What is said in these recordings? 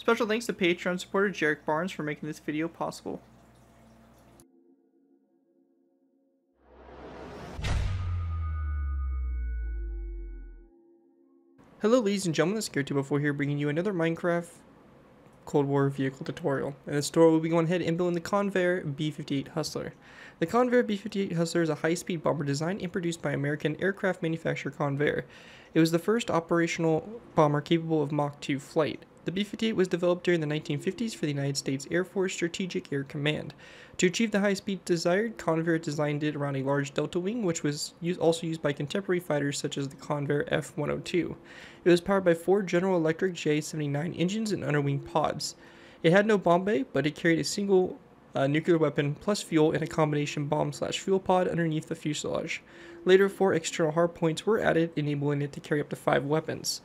Special thanks to Patreon supporter Jerick Barnes for making this video possible. Hello ladies and gentlemen, it's GARRETT2BY4 here bringing you another Minecraft Cold War vehicle tutorial. In this tutorial we'll be going ahead and building the Convair B-58 Hustler. The Convair B-58 Hustler is a high-speed bomber designed and produced by American aircraft manufacturer Convair. It was the first operational bomber capable of Mach 2 flight. The B-58 was developed during the 1950s for the United States Air Force Strategic Air Command. To achieve the high speed desired, Convair designed it around a large delta wing, which was also used by contemporary fighters such as the Convair F-102. It was powered by four General Electric J-79 engines and underwing pods. It had no bomb bay, but it carried a single uh, nuclear weapon plus fuel in a combination bomb slash fuel pod underneath the fuselage. Later, four external hardpoints were added, enabling it to carry up to five weapons.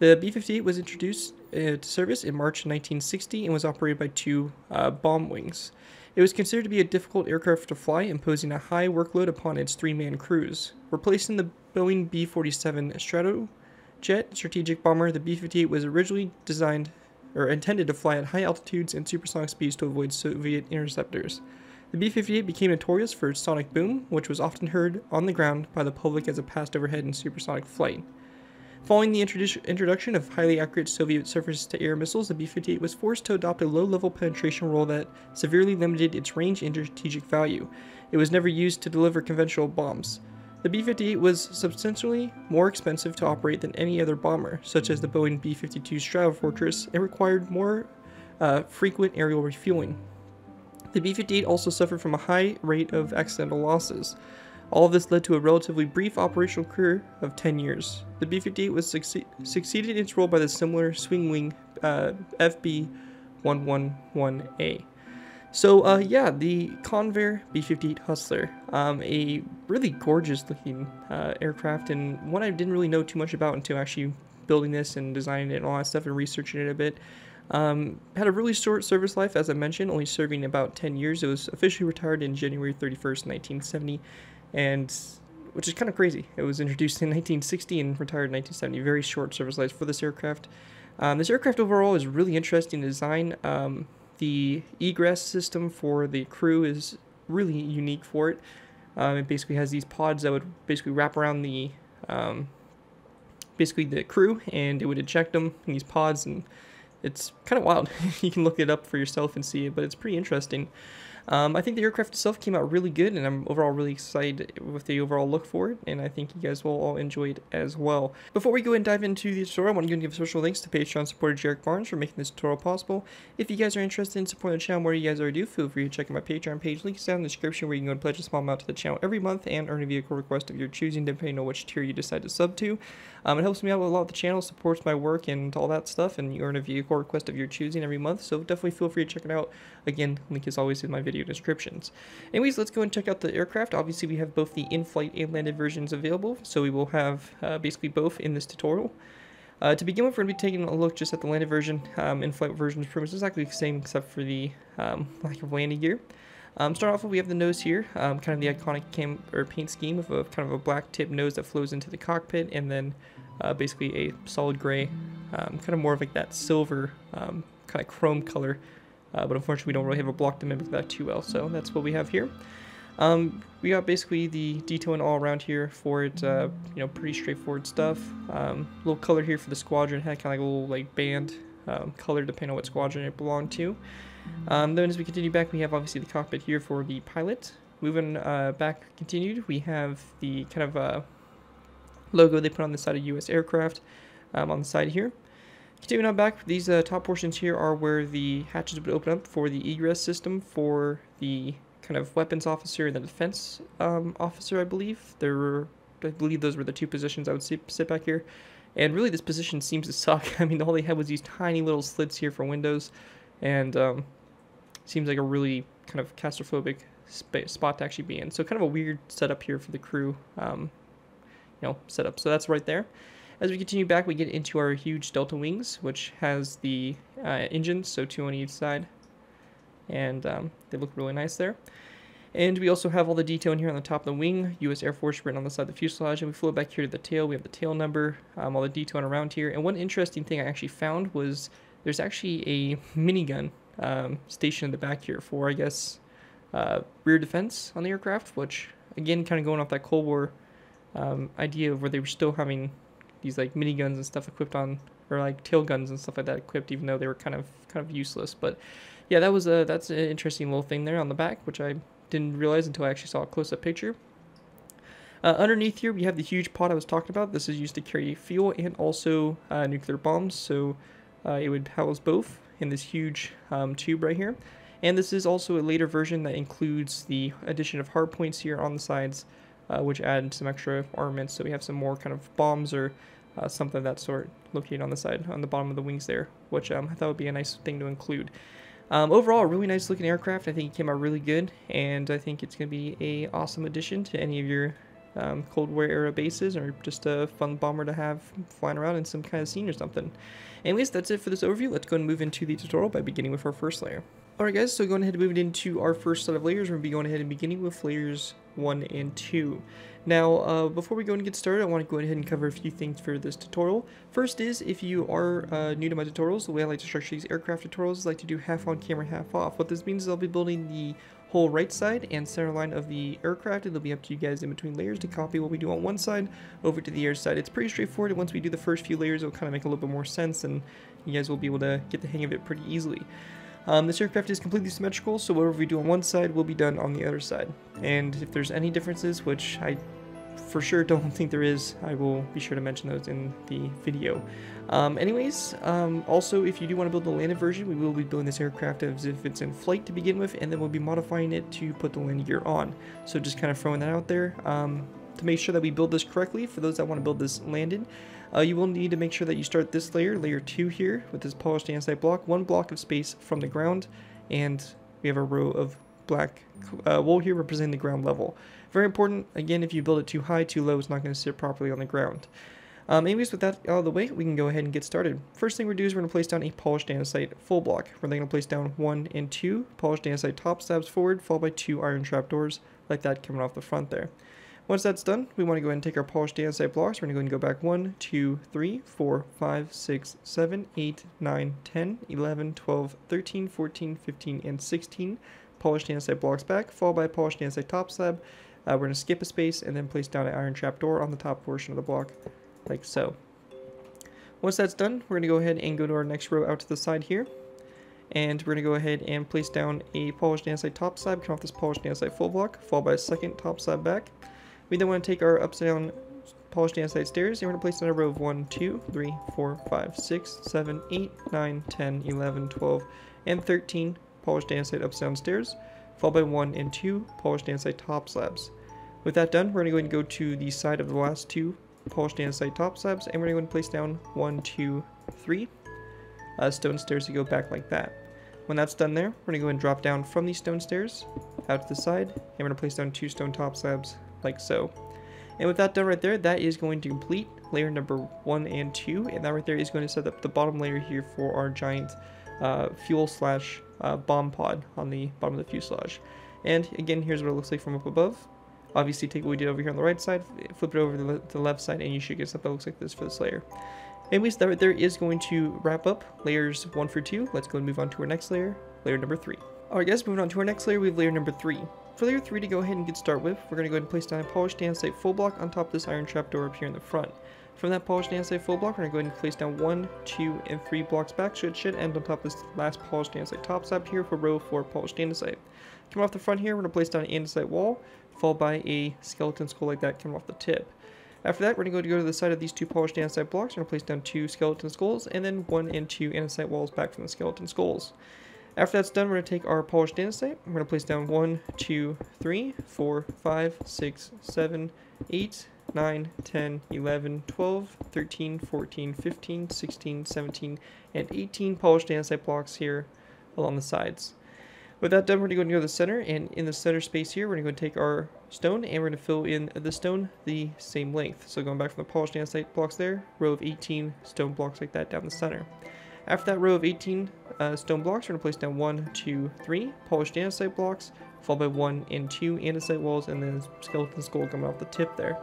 The B-58 was introduced uh, to service in March 1960 and was operated by two uh, bomb wings. It was considered to be a difficult aircraft to fly, imposing a high workload upon its three-man crews. Replacing the Boeing B-47 Stratojet strategic bomber, the B-58 was originally designed or intended to fly at high altitudes and supersonic speeds to avoid Soviet interceptors. The B-58 became notorious for its sonic boom, which was often heard on the ground by the public as it passed overhead in supersonic flight. Following the introduction of highly accurate Soviet surface-to-air missiles, the B-58 was forced to adopt a low-level penetration role that severely limited its range and strategic value. It was never used to deliver conventional bombs. The B-58 was substantially more expensive to operate than any other bomber, such as the Boeing B-52 Stratofortress, and required more uh, frequent aerial refueling. The B-58 also suffered from a high rate of accidental losses. All of this led to a relatively brief operational career of 10 years. The B-58 was succe succeeded in its role by the similar swing wing uh, FB-111A. So uh, yeah, the Convair B-58 Hustler, um, a really gorgeous looking uh, aircraft and one I didn't really know too much about until actually building this and designing it and all that stuff and researching it a bit. Um, had a really short service life, as I mentioned, only serving about 10 years. It was officially retired in January 31st, 1970, and which is kind of crazy. It was introduced in 1960 and retired in 1970. Very short service life for this aircraft. Um, this aircraft overall is really interesting design. Um, the egress system for the crew is really unique for it. Um, it basically has these pods that would basically wrap around the um, basically the crew, and it would eject them in these pods, and it's kind of wild. you can look it up for yourself and see it, but it's pretty interesting. Um, I think the aircraft itself came out really good, and I'm overall really excited with the overall look for it, and I think you guys will all enjoy it as well. Before we go and dive into the tutorial, I want to give special thanks to Patreon supporter Jerick Barnes for making this tutorial possible. If you guys are interested in supporting the channel where you guys already do, feel free to check out my Patreon page. Link down in the description where you can go and pledge a small amount to the channel every month and earn a vehicle request of your choosing, depending on which tier you decide to sub to. Um, it helps me out a lot the channel, supports my work and all that stuff, and you earn a vehicle request of your choosing every month, so definitely feel free to check it out. Again, link is always in my video descriptions. Anyways, let's go and check out the aircraft. Obviously, we have both the in-flight and landed versions available, so we will have uh, basically both in this tutorial. Uh, to begin with, we're going to be taking a look just at the landed version. Um, in-flight version is pretty much exactly the same except for the um, lack of landing gear. Um, start off with, we have the nose here, um, kind of the iconic cam or paint scheme of a kind of a black tip nose that flows into the cockpit, and then uh, basically a solid gray, um, kind of more of like that silver um, kind of chrome color uh, but unfortunately we don't really have a block to mimic that too well, so that's what we have here. Um, we got basically the detailing all around here for it, uh, you know, pretty straightforward stuff. Um, little color here for the squadron, had kind of like a little like band um, color depending on what squadron it belonged to. Um, then as we continue back, we have obviously the cockpit here for the pilot. Moving uh, back continued, we have the kind of uh, logo they put on the side of U.S. aircraft um, on the side here. Continuing on back, these uh, top portions here are where the hatches would open up for the egress system for the kind of weapons officer and the defense um, officer, I believe. There were, I believe those were the two positions I would sit, sit back here. And really this position seems to suck. I mean, all they had was these tiny little slits here for windows. And um, seems like a really kind of claustrophobic spot to actually be in. So kind of a weird setup here for the crew, um, you know, setup. So that's right there. As we continue back, we get into our huge delta wings, which has the uh, engines, so two on each side. And um, they look really nice there. And we also have all the detail in here on the top of the wing, U.S. Air Force written on the side of the fuselage. And we flow back here to the tail. We have the tail number, um, all the detail around here. And one interesting thing I actually found was there's actually a minigun um, stationed in the back here for, I guess, uh, rear defense on the aircraft, which, again, kind of going off that Cold War um, idea of where they were still having these like miniguns and stuff equipped on, or like tail guns and stuff like that equipped, even though they were kind of kind of useless. But yeah, that was a that's an interesting little thing there on the back, which I didn't realize until I actually saw a close-up picture. Uh, underneath here, we have the huge pod I was talking about. This is used to carry fuel and also uh, nuclear bombs, so uh, it would house both in this huge um, tube right here. And this is also a later version that includes the addition of hard points here on the sides, uh, which add some extra armaments. So we have some more kind of bombs or uh, something of that sort located on the side, on the bottom of the wings there, which um, I thought would be a nice thing to include. Um, overall, a really nice looking aircraft. I think it came out really good, and I think it's going to be a awesome addition to any of your um, Cold War era bases, or just a fun bomber to have flying around in some kind of scene or something. Anyways, that's it for this overview. Let's go and move into the tutorial by beginning with our first layer. Alright guys, so going ahead and moving into our first set of layers, we're going to be going ahead and beginning with layers 1 and 2. Now, uh, before we go and get started, I want to go ahead and cover a few things for this tutorial. First is, if you are uh, new to my tutorials, the way I like to structure these aircraft tutorials is like to do half on camera, half off. What this means is I'll be building the whole right side and center line of the aircraft. It'll be up to you guys in between layers to copy what we do on one side over to the other side. It's pretty straightforward, once we do the first few layers, it'll kind of make a little bit more sense, and you guys will be able to get the hang of it pretty easily. Um, this aircraft is completely symmetrical, so whatever we do on one side will be done on the other side. And if there's any differences, which I for sure don't think there is, I will be sure to mention those in the video. Um, anyways, um, also if you do want to build the landed version, we will be building this aircraft as if it's in flight to begin with, and then we'll be modifying it to put the landing gear on. So just kind of throwing that out there. Um, to make sure that we build this correctly, for those that want to build this landed, uh, you will need to make sure that you start this layer, layer 2 here, with this polished andesite block, one block of space from the ground, and we have a row of black uh, wool here representing the ground level. Very important, again, if you build it too high, too low, it's not going to sit properly on the ground. Um, anyways, with that out of the way, we can go ahead and get started. First thing we're going to do is we're going to place down a polished andesite full block. We're then going to place down one and two polished andesite top slabs forward, followed by two iron trapdoors, like that coming off the front there. Once that's done, we want to go ahead and take our polished andesite blocks. We're going to go and go back 1, 2, 3, 4, 5, 6, 7, 8, 9, 10, 11, 12, 13, 14, 15, and 16 polished andesite blocks back, followed by a polished andesite top slab. Uh, we're going to skip a space and then place down an iron trap door on the top portion of the block, like so. Once that's done, we're going to go ahead and go to our next row out to the side here. And we're going to go ahead and place down a polished andesite top slab, come off this polished andesite full block, followed by a second top slab back. We then want to take our upside down polished andesite stairs and we're going to place in a row of 1, 2, 3, 4, 5, 6, 7, 8, 9, 10, 11, 12, and 13 polished andesite upside down stairs, followed by 1 and 2 polished andesite top slabs. With that done, we're going to go and go to the side of the last two polished andesite top slabs, and we're going to place down 1, 2, 3 uh, stone stairs to go back like that. When that's done there, we're going to go and drop down from these stone stairs out to the side, and we're going to place down two stone top slabs like so. And with that done right there, that is going to complete layer number one and two, and that right there is going to set up the bottom layer here for our giant uh, fuel slash uh, bomb pod on the bottom of the fuselage. And again, here's what it looks like from up above. Obviously, take what we did over here on the right side, flip it over to the, to the left side, and you should get something that looks like this for this layer. Anyways, that right there is going to wrap up layers one for two. Let's go and move on to our next layer, layer number three. Alright guys, moving on to our next layer, we have layer number three. For layer 3 to go ahead and get started with, we're going to go ahead and place down a polished andesite full block on top of this iron trapdoor up here in the front. From that polished andesite full block, we're going to go ahead and place down 1, 2, and 3 blocks back, so it should end on top of this last polished andesite top slab here for row 4 polished andesite. Coming off the front here, we're going to place down an andesite wall, followed by a skeleton skull like that coming off the tip. After that, we're going to go to the side of these two polished andesite blocks, we're going to place down two skeleton skulls, and then one and two andesite walls back from the skeleton skulls. After that's done, we're going to take our polished andesite. We're going to place down 1, 2, 3, 4, 5, 6, 7, 8, 9, 10, 11, 12, 13, 14, 15, 16, 17, and 18 polished andesite blocks here along the sides. With that done, we're going to go to the center, and in the center space here, we're going to go take our stone, and we're going to fill in the stone the same length. So going back from the polished andesite blocks there, row of 18 stone blocks like that down the center. After that row of 18 uh, stone blocks, we're going to place down 1, 2, 3 polished andesite blocks, followed by 1 and 2 andesite walls, and then a skeleton skull coming off the tip there.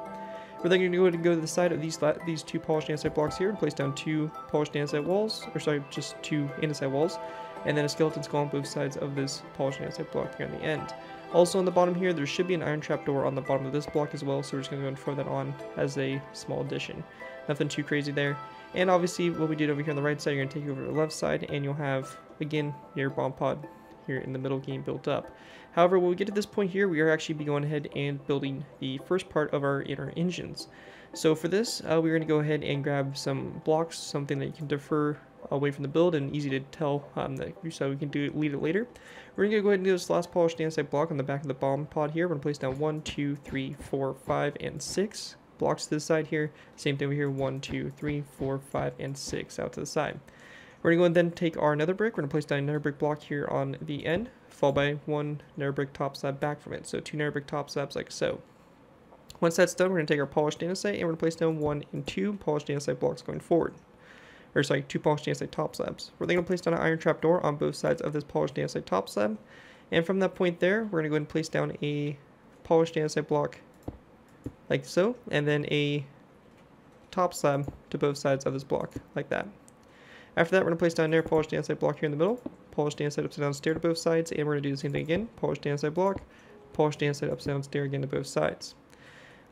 We're then going to go and go to the side of these these two polished andesite blocks here and place down two polished andesite walls, or sorry, just two andesite walls, and then a skeleton skull on both sides of this polished andesite block here on the end. Also on the bottom here, there should be an iron trapdoor on the bottom of this block as well, so we're just going to go and throw that on as a small addition. Nothing too crazy there. And obviously, what we did over here on the right side, you're going to take over to the left side, and you'll have, again, your bomb pod here in the middle game built up. However, when we get to this point here, we are actually be going ahead and building the first part of our inner engines. So for this, uh, we're going to go ahead and grab some blocks, something that you can defer away from the build and easy to tell um, that, so we can do lead it later. We're going to go ahead and do this last polished andesite block on the back of the bomb pod here. We're going to place down one, two, three, four, five, and 6 blocks to the side here. Same thing over here, one, two, three, four, five, and 6 out to the side. We're going to go and then take our another brick. We're going to place down another brick block here on the end, followed by one nether brick top slab back from it. So two nether brick top slabs like so. Once that's done, we're going to take our polished andesite and we're going to place down one and two polished andesite blocks going forward or sorry, two polished andesite top slabs. We're then going to place down an iron trap door on both sides of this polished andesite top slab. And from that point there, we're going to go ahead and place down a polished andesite block like so, and then a top slab to both sides of this block like that. After that, we're going to place down another polished andesite block here in the middle, polished andesite upside down stair to both sides, and we're going to do the same thing again, polished andesite block, polished andesite upside down stair again to both sides.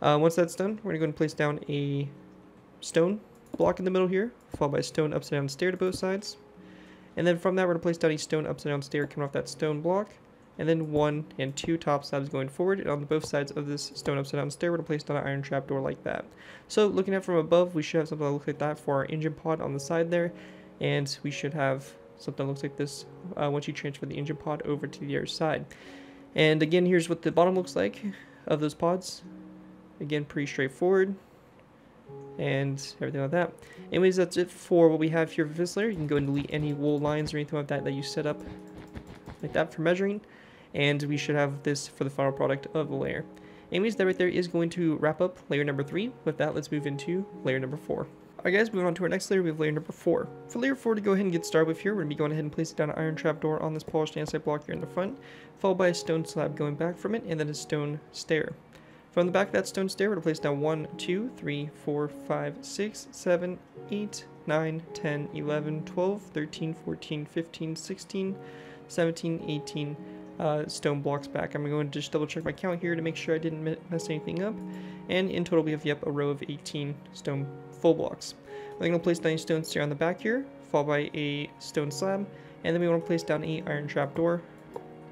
Uh, once that's done, we're going to go and place down a stone block in the middle here, followed by a stone upside down stair to both sides. And then from that, we're going to place down a stone upside down stair coming off that stone block. And then one and two top slabs going forward. And on both sides of this stone upside down stair, we're going to place down an iron trapdoor like that. So looking at from above, we should have something that looks like that for our engine pod on the side there. And we should have something that looks like this uh, once you transfer the engine pod over to the other side. And again, here's what the bottom looks like of those pods. Again, pretty straightforward and everything like that. Anyways, that's it for what we have here for this layer. You can go and delete any wool lines or anything like that that you set up like that for measuring. And we should have this for the final product of the layer. Anyways, that right there is going to wrap up layer number three. With that, let's move into layer number four. Alright guys, moving on to our next layer, we have layer number 4. For layer 4 to go ahead and get started with here, we're going to be going ahead and placing down an iron trapdoor on this polished andesite block here in the front, followed by a stone slab going back from it, and then a stone stair. From the back of that stone stair, we're to place down 1, 2, 3, 4, 5, 6, 7, 8, 9, 10, 11, 12, 13, 14, 15, 16, 17, 18 uh, stone blocks back. I'm going to just double check my count here to make sure I didn't mess anything up. And in total, we have, yep, a row of 18 stone full blocks. We're going to place down a stone stair on the back here, followed by a stone slab, and then we want to place down a iron trap door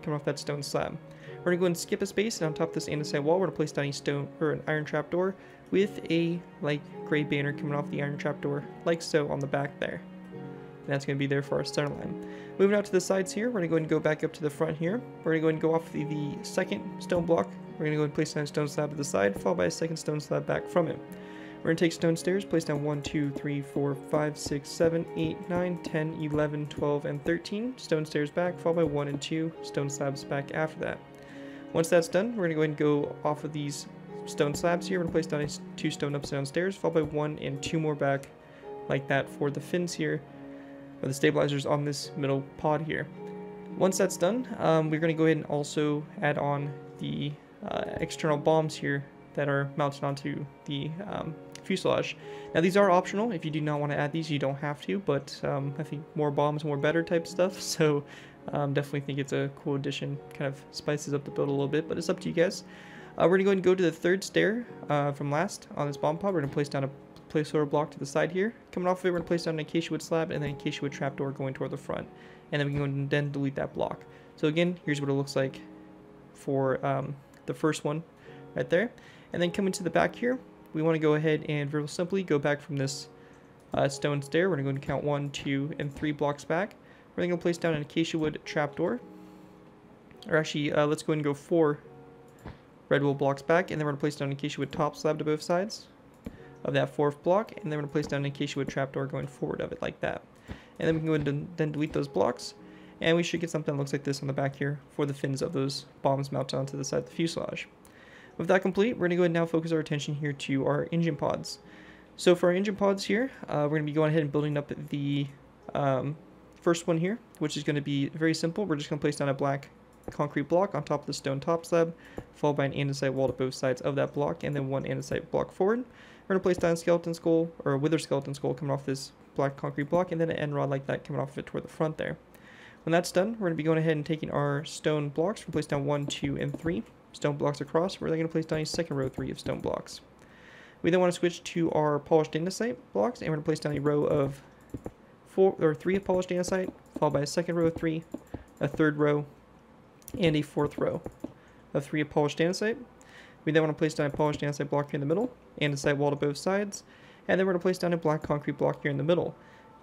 coming off that stone slab. We're going to go and skip a space, and on top of this andesite wall, we're going to place down a stone or an iron trapdoor with a like gray banner coming off the iron trapdoor, like so on the back there. And that's going to be there for our center line. Moving out to the sides here, we're going to go and go back up to the front here. We're going to go and go off the, the second stone block. We're going to go and place down a stone slab to the side, followed by a second stone slab back from it. We're going to take stone stairs, place down 1, 2, 3, 4, 5, 6, 7, 8, 9, 10, 11, 12, and 13. Stone stairs back, followed by 1 and 2 stone slabs back after that. Once that's done, we're going to go ahead and go off of these stone slabs here. We're going to place down two stone upside down stairs, followed by one and two more back like that for the fins here, or the stabilizers on this middle pod here. Once that's done, um, we're going to go ahead and also add on the uh, external bombs here that are mounted onto the um, fuselage. Now these are optional. If you do not want to add these, you don't have to, but um, I think more bombs, more better type stuff. So um, definitely think it's a cool addition. Kind of spices up the build a little bit, but it's up to you guys. Uh, we're going to go and go to the third stair uh, from last on this bomb pod. We're going to place down a place placeholder block to the side here. Coming off of it, we're going to place down an acacia wood slab and then an acacia wood trapdoor going toward the front. And then we can go and then delete that block. So again, here's what it looks like for um, the first one right there. And then coming to the back here, we want to go ahead and very simply go back from this uh, stone stair. We're going to go and count one, two, and three blocks back. We're going to place down an acacia wood trapdoor. Or actually, uh, let's go and go four red wool blocks back, and then we're going to place down an acacia wood top slab to both sides of that fourth block, and then we're going to place down an acacia wood trapdoor going forward of it like that. And then we can go and then delete those blocks, and we should get something that looks like this on the back here for the fins of those bombs mounted onto the side of the fuselage. With that complete, we're going to go ahead and now focus our attention here to our engine pods. So for our engine pods here, uh, we're going to be going ahead and building up the um, first one here, which is going to be very simple. We're just going to place down a black concrete block on top of the stone top slab, followed by an andesite wall to both sides of that block, and then one andesite block forward. We're going to place down a skeleton skull, or a wither skeleton skull coming off this black concrete block, and then an end rod like that coming off of it toward the front there. When that's done, we're going to be going ahead and taking our stone blocks. We're going to place down one, two, and three stone blocks across. We're then going to place down a second row three of stone blocks. We then want to switch to our polished andesite blocks, and we're going to place down a row of four or three of polished andesite, followed by a second row of three, a third row, and a fourth row of three of polished andesite. We then want to place down a polished andesite block here in the middle, andesite wall to both sides, and then we're going to place down a black concrete block here in the middle.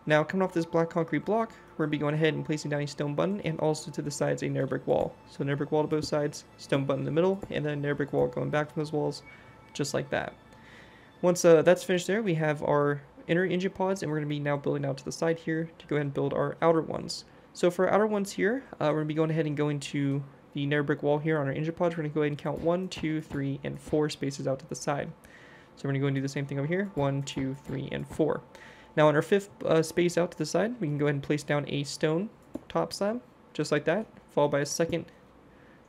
Now, coming off this black concrete block, we're going to be going ahead and placing down a stone button and also to the sides a nether brick wall. So nether brick wall to both sides, stone button in the middle, and then a nether brick wall going back from those walls, just like that. Once uh, that's finished there, we have our inner engine pods, and we're going to be now building out to the side here to go ahead and build our outer ones. So for our outer ones here, uh, we're going to be going ahead and going to the nether brick wall here on our engine pods. We're going to go ahead and count one, two, three, and four spaces out to the side. So we're going to go and do the same thing over here, one, two, three, and four. Now on our fifth uh, space out to the side, we can go ahead and place down a stone top slab, just like that, followed by a second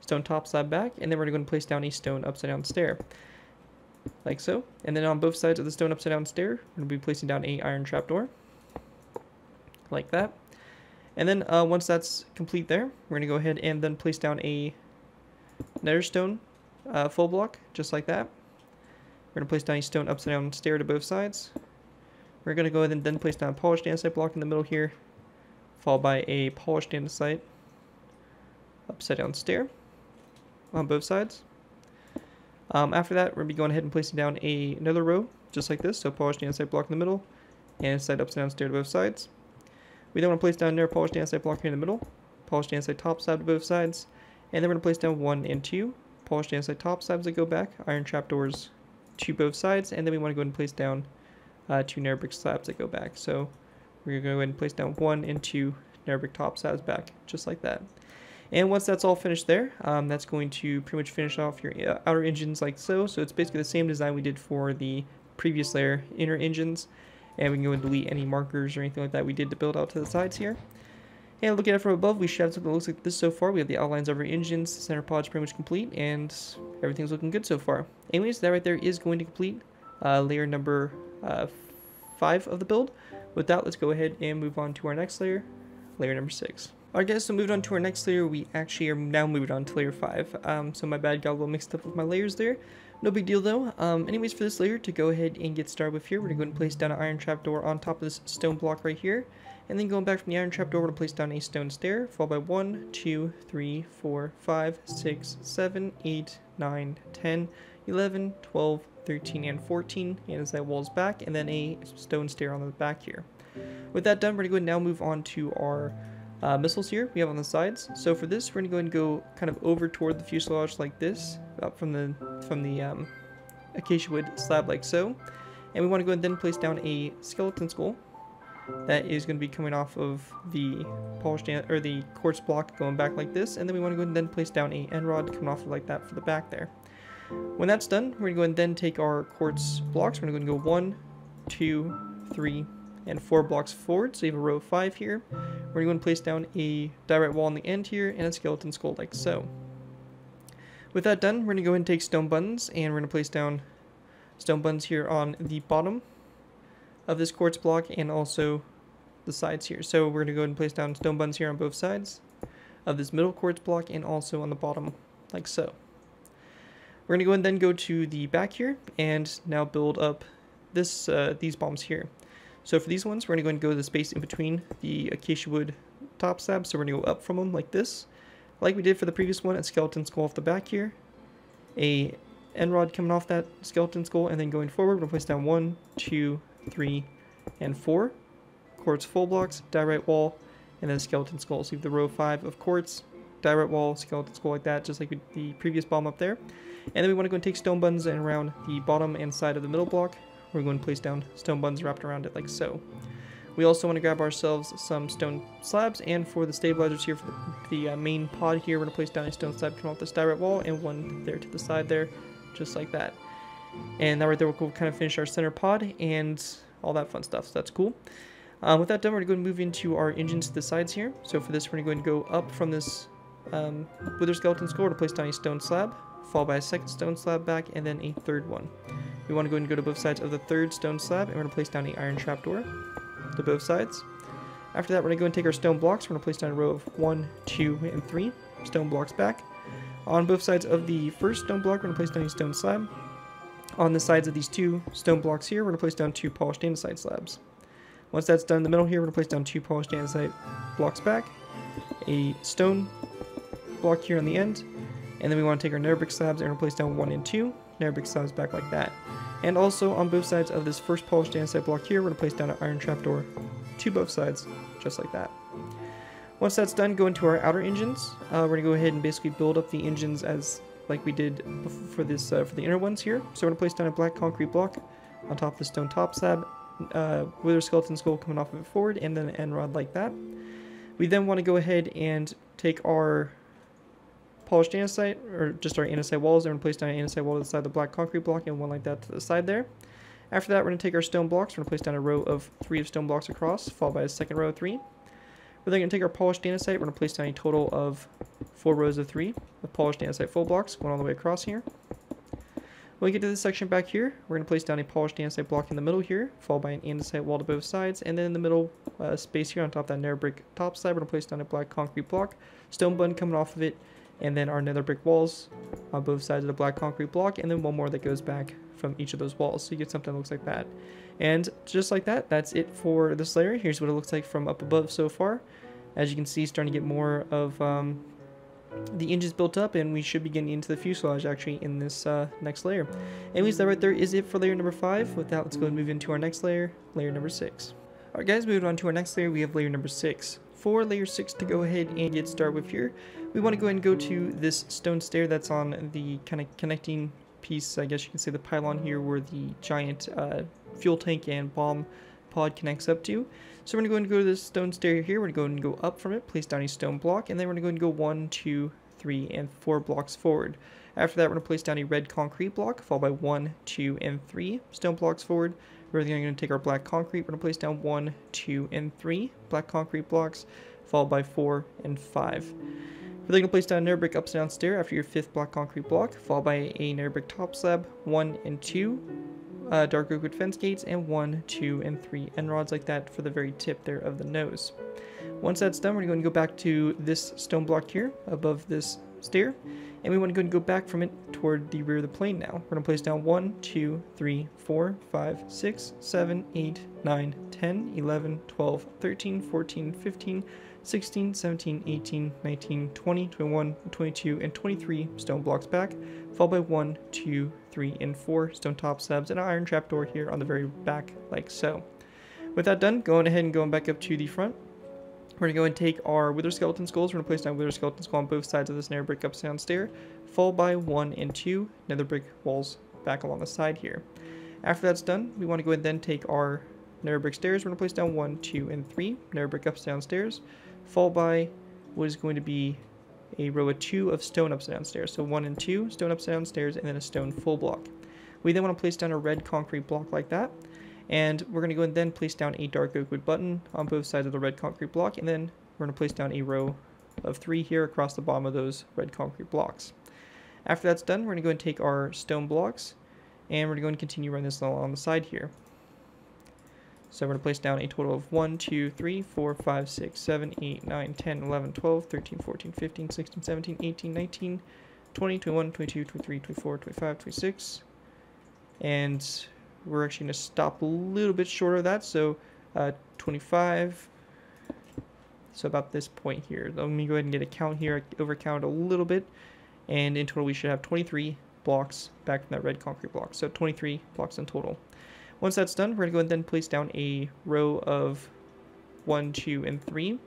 stone top slab back, and then we're going to place down a stone upside down stair, like so. And then on both sides of the stone upside down stair, we're going to be placing down a iron trapdoor, like that. And then uh, once that's complete there, we're going to go ahead and then place down a nether stone uh, full block, just like that. We're going to place down a stone upside down stair to both sides. We're going to go ahead and then place down a polished andesite block in the middle here, followed by a polished andesite upside down stair on both sides. Um, after that, we're going to be going ahead and placing down a, another row, just like this. So polished andesite block in the middle, andesite upside down stair to both sides. We then want to place down another polished andesite block here in the middle, polished andesite top slab to both sides, and then we're going to place down one and two polished andesite top slabs that go back, iron trapdoors to both sides, and then we want to go ahead and place down uh, two nether brick slabs that go back. So we're going to go ahead and place down one and two nether brick top slabs back, just like that. And once that's all finished there, um, that's going to pretty much finish off your uh, outer engines like so. So it's basically the same design we did for the previous layer inner engines. And we can go and delete any markers or anything like that we did to build out to the sides here. And looking at it from above, we should have something that looks like this so far. We have the outlines of our engines, the center pod's pretty much complete, and everything's looking good so far. Anyways, that right there is going to complete uh, layer number uh, 5 of the build. With that, let's go ahead and move on to our next layer, layer number 6. Alright guys, so moved on to our next layer, we actually are now moved on to layer 5. Um, so my bad, got a little mixed up with my layers there. No big deal though. Um, anyways, for this layer, to go ahead and get started with here, we're going to go and place down an iron trapdoor on top of this stone block right here. And then going back from the iron trapdoor, we're going to place down a stone stair, followed by 1, 2, 3, 4, 5, 6, 7, 8, 9, 10, 11, 12, 13, and 14, and as that wall's back, and then a stone stair on the back here. With that done, we're going to go now move on to our uh, missiles here we have on the sides. So for this, we're going to go and go kind of over toward the fuselage like this, up from the from the um, acacia wood slab like so. And we want to go and then place down a skeleton skull that is going to be coming off of the polished or the quartz block going back like this. And then we want to go and then place down a end rod coming off like that for the back there. When that's done, we're going to go and then take our quartz blocks. We're going to go one, two, three, and four blocks forward. So you have a row of five here. We're going to place down a diorite wall on the end here and a skeleton skull like so. With that done, we're going to go ahead and take stone buttons and we're going to place down stone buttons here on the bottom of this quartz block and also the sides here. So we're going to go ahead and place down stone buttons here on both sides of this middle quartz block and also on the bottom like so. We're going to go and then go to the back here and now build up this uh, these bombs here. So for these ones, we're going to go and go to the space in between the acacia wood top slab. So we're going to go up from them like this. Like we did for the previous one, a skeleton skull off the back here. A end rod coming off that skeleton skull. And then going forward, we'll place down one, two, three, and four. Quartz full blocks, diorite wall, and then skeleton skull. So you have the row five of quartz, diorite wall, skeleton skull like that, just like the previous bomb up there. And then we want to go and take stone buttons and around the bottom and side of the middle block. We're going to place down stone buns wrapped around it like so. We also want to grab ourselves some stone slabs, and for the stabilizers here, for the, the uh, main pod here, we're going to place down a stone slab coming off this diorite wall, and one there to the side there, just like that. And that right there will kind of finish our center pod, and all that fun stuff, so that's cool. Um, with that done, we're going to move into our engines to the sides here. So for this, we're going to go up from this um, Wither Skeleton Skull, to place down a stone slab, followed by a second stone slab back, and then a third one. We want to go and go to both sides of the third stone slab, and we're going to place down the iron trapdoor to both sides. After that, we're going to go and take our stone blocks. We're going to place down a row of one, two, and three stone blocks back. On both sides of the first stone block, we're going to place down a stone slab. On the sides of these two stone blocks here, we're going to place down two polished andesite slabs. Once that's done in the middle here, we're going to place down two polished andesite blocks back, a stone block here on the end, and then we want to take our nether brick slabs and replace down one and two nether brick slabs back like that. And also on both sides of this first polished andesite block here, we're to place down an iron trapdoor to both sides, just like that. Once that's done, go into our outer engines. Uh, we're to go ahead and basically build up the engines as like we did for this uh, for the inner ones here. So we're to place down a black concrete block on top of the stone top slab, uh, wither skeleton skull coming off of it forward, and then an end rod like that. We then want to go ahead and take our polished andesite, or just our andesite walls, and we're going to place down an andesite wall to the side of the black concrete block, and one like that to the side there. After that, we're going to take our stone blocks, we're going to place down a row of three of stone blocks across, followed by a second row of three. We're then going to take our polished andesite, we're going to place down a total of four rows of three of polished andesite full blocks, going all the way across here. When we get to this section back here, we're going to place down a polished andesite block in the middle here, followed by an andesite wall to both sides, and then in the middle uh, space here on top of that nether brick top side, we're going to place down a black concrete block, stone button coming off of it, and then our nether brick walls on both sides of the black concrete block, and then one more that goes back from each of those walls. So you get something that looks like that. And just like that, that's it for this layer. Here's what it looks like from up above so far. As you can see, starting to get more of um, the engines built up, and we should be getting into the fuselage actually in this uh, next layer. Anyways, that right there is it for layer number 5. With that, let's go and move into our next layer, layer number 6. Alright guys, moving on to our next layer, we have layer number 6. For layer 6 to go ahead and get started with here, we want to go ahead and go to this stone stair that's on the kind of connecting piece, I guess you can say the pylon here where the giant uh, fuel tank and bomb pod connects up to. So we're going to go and go to this stone stair here, we're going to go and go up from it, place down a stone block, and then we're going to go and go one, two, three, and four blocks forward. After that, we're going to place down a red concrete block, followed by one, two, and three stone blocks forward. We're then going to take our black concrete, we're going to place down one, two, and three black concrete blocks, followed by four and five. We're then going to place down a brick ups and down stair after your fifth black concrete block, followed by a nether brick top slab, one and two, uh, dark oak wood fence gates, and one, two, and three end rods like that for the very tip there of the nose. Once that's done, we're going to go back to this stone block here above this stair, and we want to go and go back from it toward the rear of the plane now. We're going to place down 1, 2, 3, 4, 5, 6, 7, 8, 9, 10, 11, 12, 13, 14, 15, 16, 17, 18, 19, 20, 21, 22, and 23 stone blocks back, followed by 1, 2, 3, and 4 stone top slabs and an iron trapdoor here on the very back, like so. With that done, going ahead and going back up to the front, we're going to go and take our Wither Skeleton Skulls. We're going to place down Wither Skeleton Skull on both sides of this nether brick upside down stair, followed by 1 and 2 nether brick walls back along the side here. After that's done, we want to go and then take our nether brick stairs. We're going to place down 1, 2, and 3 nether brick ups down stairs, followed by what is going to be a row of 2 of stone upside down stairs. So 1 and 2 stone upside down stairs, and then a stone full block. We then want to place down a red concrete block like that. And we're going to go and then place down a dark oak wood button on both sides of the red concrete block. And then we're going to place down a row of three here across the bottom of those red concrete blocks. After that's done, we're going to go and take our stone blocks and we're going to go and continue running this along the side here. So we're going to place down a total of 1, 2, 3, 4, 5, 6, 7, 8, 9, 10, 11, 12, 13, 14, 15, 16, 17, 18, 19, 20, 21, 22, 23, 24, 25, 26. And we're actually going to stop a little bit short of that. So uh, 25. So about this point here. Let me go ahead and get a count here. Overcount a little bit. And in total, we should have 23 blocks back from that red concrete block. So 23 blocks in total. Once that's done, we're going to go and then place down a row of 1, 2, and 3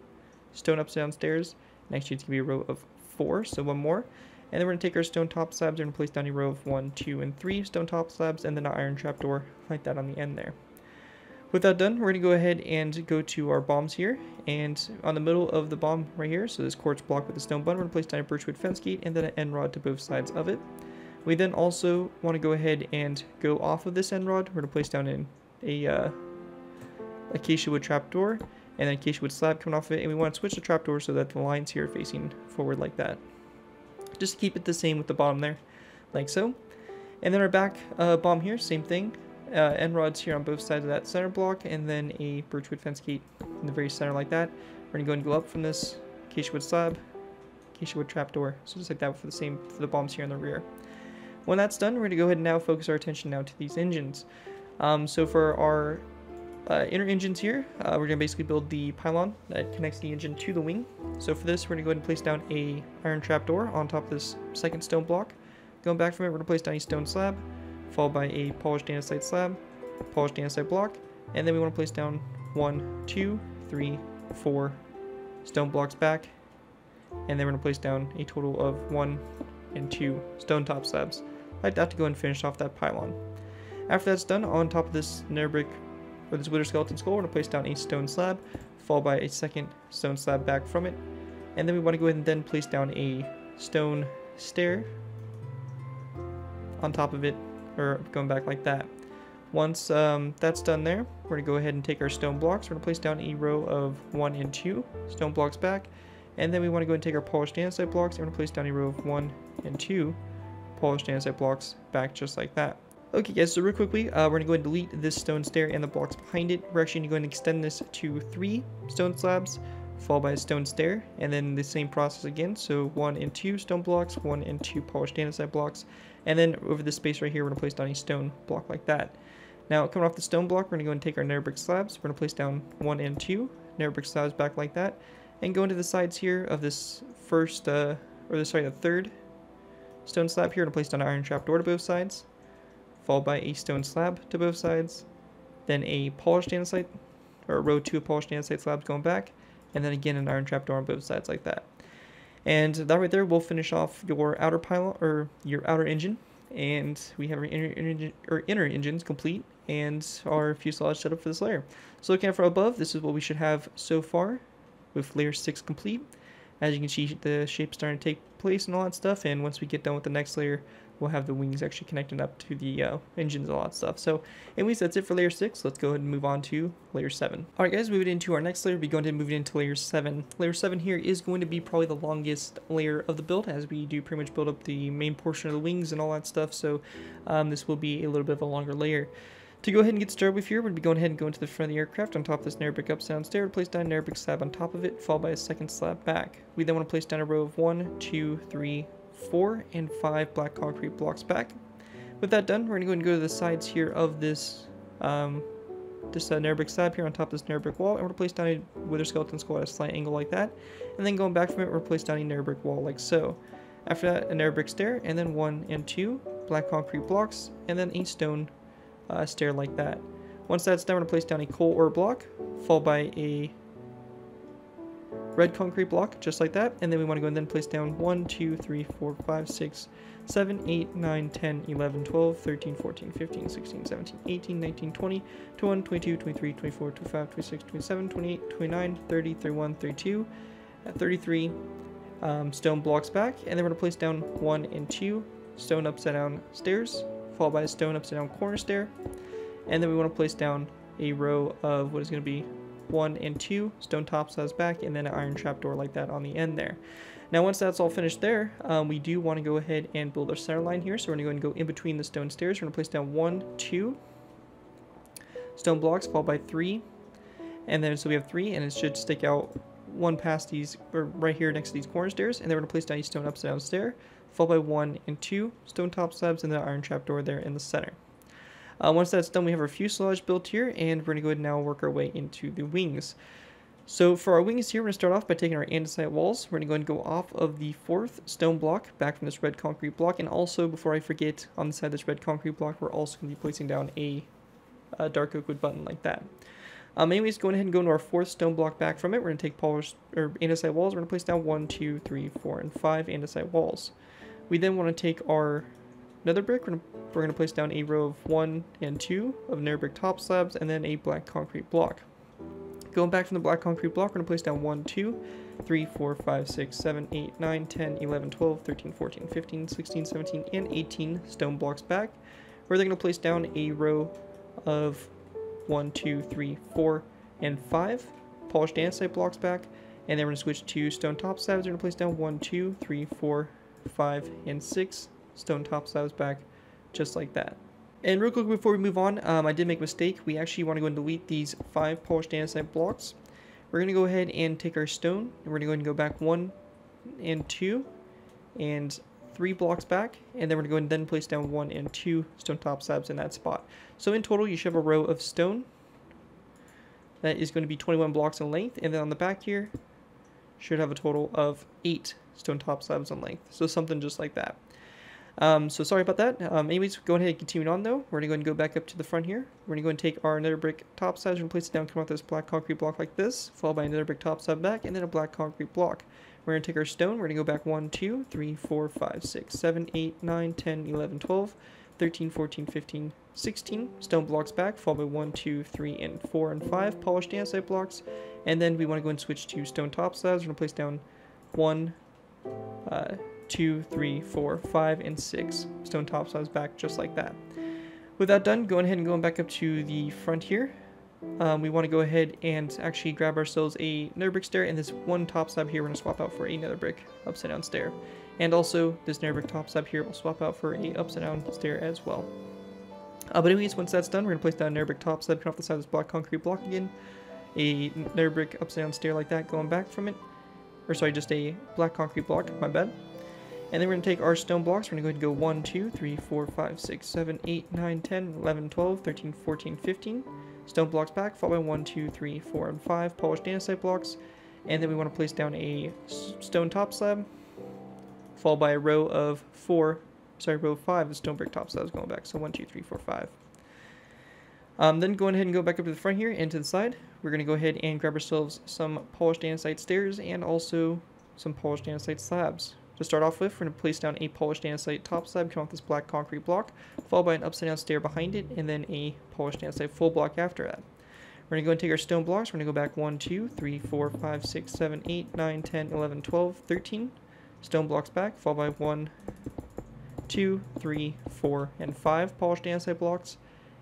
stone ups downstairs. Next, it's going to be a row of 4, so one more. And then we're going to take our stone top slabs and place down a row of 1, 2, and 3 stone top slabs, and then an iron trapdoor like that on the end there. With that done, we're going to go ahead and go to our bombs here. And on the middle of the bomb right here, so this quartz block with the stone button, we're going to place down a birchwood fence gate and then an end rod to both sides of it. We then also want to go ahead and go off of this end rod. We're going to place down in a uh, acacia wood trapdoor and then acacia wood slab coming off of it, and we want to switch the trapdoor so that the lines here are facing forward like that. Just keep it the same with the bottom there, like so. And then our back uh, bomb here, same thing. Uh, end rods here on both sides of that center block, and then a birchwood fence gate in the very center like that. We're gonna go and go up from this acacia wood slab, acacia wood trapdoor. So just like that for the same for the bombs here in the rear. When that's done, we're gonna go ahead and now focus our attention now to these engines. Um, so for our uh, inner engines here, uh, we're gonna basically build the pylon that connects the engine to the wing. So for this, we're gonna go ahead and place down a iron trapdoor on top of this second stone block. Going back from it, we're gonna place down a stone slab, followed by a polished andesite slab, polished andesite block, and then we want to place down one, two, three, four stone blocks back, and then we're gonna place down a total of one and two stone top slabs like that to go and finish off that pylon. After that's done, on top of this nether or this wither skeleton skull, we're gonna place down a stone slab, followed by a second stone slab back from it, and then we want to go ahead and then place down a stone stair on top of it, or going back like that. Once um, that's done there, we're going to go ahead and take our stone blocks. We're going to place down a row of 1 and 2 stone blocks back. And then we want to go and take our polished andesite blocks. And we're going to place down a row of 1 and 2 polished andesite blocks back just like that. Okay guys, so real quickly, uh, we're going to go and delete this stone stair and the blocks behind it. We're actually going to go and extend this to 3 stone slabs, followed by a stone stair, and then the same process again. So 1 and 2 stone blocks, 1 and 2 polished andesite blocks, and then over this space right here, we're going to place down a stone block like that. Now, coming off the stone block, we're going to go and take our nether brick slabs. We're going to place down 1 and 2 nether brick slabs back like that. And go into the sides here of this first, uh, or the, sorry, the third stone slab here. To place down an iron trapdoor to both sides. Followed by a stone slab to both sides. Then a polished andesite, or row 2 of polished andesite slabs going back. And then again an iron trapdoor on both sides like that. And that right there will finish off your outer pylon, or your outer engine. And we have our inner, inner, or inner engines complete and our fuselage set up for this layer. So looking at from above, this is what we should have so far with layer 6 complete. As you can see, the shape starting to take place and all that stuff, and once we get done with the next layer, we'll have the wings actually connected up to the uh, engines and all that stuff. So anyways, that's it for layer 6. Let's go ahead and move on to layer 7. Alright guys, moving into our next layer, we're going to move into layer 7. Layer 7 here is going to be probably the longest layer of the build as we do pretty much build up the main portion of the wings and all that stuff. So um, this will be a little bit of a longer layer. To go ahead and get started with here, to be going ahead and going to the front of the aircraft on top of this nether brick upside stair, place down a brick slab on top of it, followed by a second slab back. We then want to place down a row of one, two, three, four, and 5 black concrete blocks back. With that done, we're going to go and go to the sides here of this um, this uh, nether brick slab here on top of this nether brick wall, and we're going to place down a wither skeleton skull at a slight angle like that. And then going back from it, we're going to place down a nether brick wall like so. After that, a nether brick stair, and then one and two black concrete blocks, and then a stone uh, stair like that. Once that's done, we're going to place down a coal ore block, followed by a red concrete block, just like that. And then we want to go and then place down 1, 2, 3, 4, 5, 6, 7, 8, 9, 10, 11, 12, 13, 14, 15, 16, 17, 18, 19, 20, 21, 22, 23, 24, 25, 26, 27, 28, 29, 30, 31, 32, at 33 um, stone blocks back. And then we're going to place down 1 and 2 stone upside down stairs, followed by a stone upside down corner stair. And then we want to place down a row of what is going to be one and two stone top sides back and then an iron trapdoor like that on the end there. Now once that's all finished there, um, we do want to go ahead and build our center line here. So we're going to go in between the stone stairs. We're going to place down one, two stone blocks followed by three. And then so we have three and it should stick out one past these, or right here next to these corner stairs. And then we're going to place down a stone upside down stair followed by one and two stone top slabs and the iron trapdoor there in the center. Uh, once that's done, we have our fuselage built here, and we're going to go ahead and now work our way into the wings. So for our wings here, we're going to start off by taking our andesite walls. We're going to go and go off of the fourth stone block back from this red concrete block. And also, before I forget, on the side of this red concrete block, we're also going to be placing down a, a dark oak wood button like that. Um, anyways, going ahead and go into our fourth stone block back from it. We're going to take polished or andesite walls. We're going to place down one, two, three, four, and five andesite walls. We then want to take our nether brick. We're going to place down a row of one and two of nether brick top slabs and then a black concrete block. Going back from the black concrete block, we're going to place down 1, 2, 3, 4, 5, 6, 7, 8, 9, 10, 11, 12, 13, 14, 15, 16, 17, and 18 stone blocks back. We're then going to place down a row of 1, 2, 3, 4, and 5 polished andesite blocks back, and then we're going to switch to stone top slabs. We're going to place down one, two, three, four, five, and six stone top slabs back, just like that. And real quick before we move on, um, I did make a mistake. We actually want to go and delete these five polished andesite blocks. We're going to go ahead and take our stone, and we're going to go and go back one and two, and three blocks back, and then we're going to go and then place down one and two stone top slabs in that spot. So in total, you should have a row of stone that is going to be 21 blocks in length, and then on the back here, should have a total of eight stone top slabs in length. So something just like that. Um, so sorry about that. Um, anyways, go ahead and continue on though. We're going to go and go back up to the front here. We're going to go and take our nether brick top slabs and place it down, come off this black concrete block like this, followed by another brick top slab back, and then a black concrete block. We're to take our stone. We're to go back 1, 2, 3, 4, 5, 6, 7, 8, 9, 10, 11, 12, 13, 14, 15, 16 stone blocks back, followed by 1, 2, 3, and 4, and 5 polished andesite blocks. And then we want to go and switch to stone top slabs. We're going to place down 1, uh, 2, 3, 4, 5, and 6 stone top slabs back just like that. With that done, going ahead and going back up to the front here, um, we want to go ahead and actually grab ourselves a nether brick stair and this one top slab here we're going to swap out for a nether brick upside down stair. And also this nether brick top slab here we'll swap out for a upside down stair as well. Uh, but anyways, once that's done, we're going to place down a nether brick top slab, cut off the side of this black concrete block again, a nether brick upside down stair like that going back from it, or sorry, just a black concrete block, my bad. And then we're going to take our stone blocks. We're going to go ahead and go 1, 2, 3, 4, 5, 6, 7, 8, 9, 10, 11, 12, 13, 14, 15 stone blocks back, followed by 1, 2, 3, 4, and 5 polished andesite blocks. And then we want to place down a stone top slab, followed by a row of 4, sorry, row 5 of stone brick top slabs going back. So 1, 2, 3, 4, 5. Um, then go ahead and go back up to the front here and to the side. We're going to go ahead and grab ourselves some polished andesite stairs and also some polished andesite slabs. To start off with, we're going to place down a polished andesite top slab, come off this black concrete block, followed by an upside down stair behind it, and then a polished andesite full block after that. We're going to go and take our stone blocks. We're going to go back 1, 2, 3, 4, 5, 6, 7, 8, 9, 10, 11, 12, 13. Stone blocks back, followed by 1, 2, 3, 4, and 5 polished andesite blocks,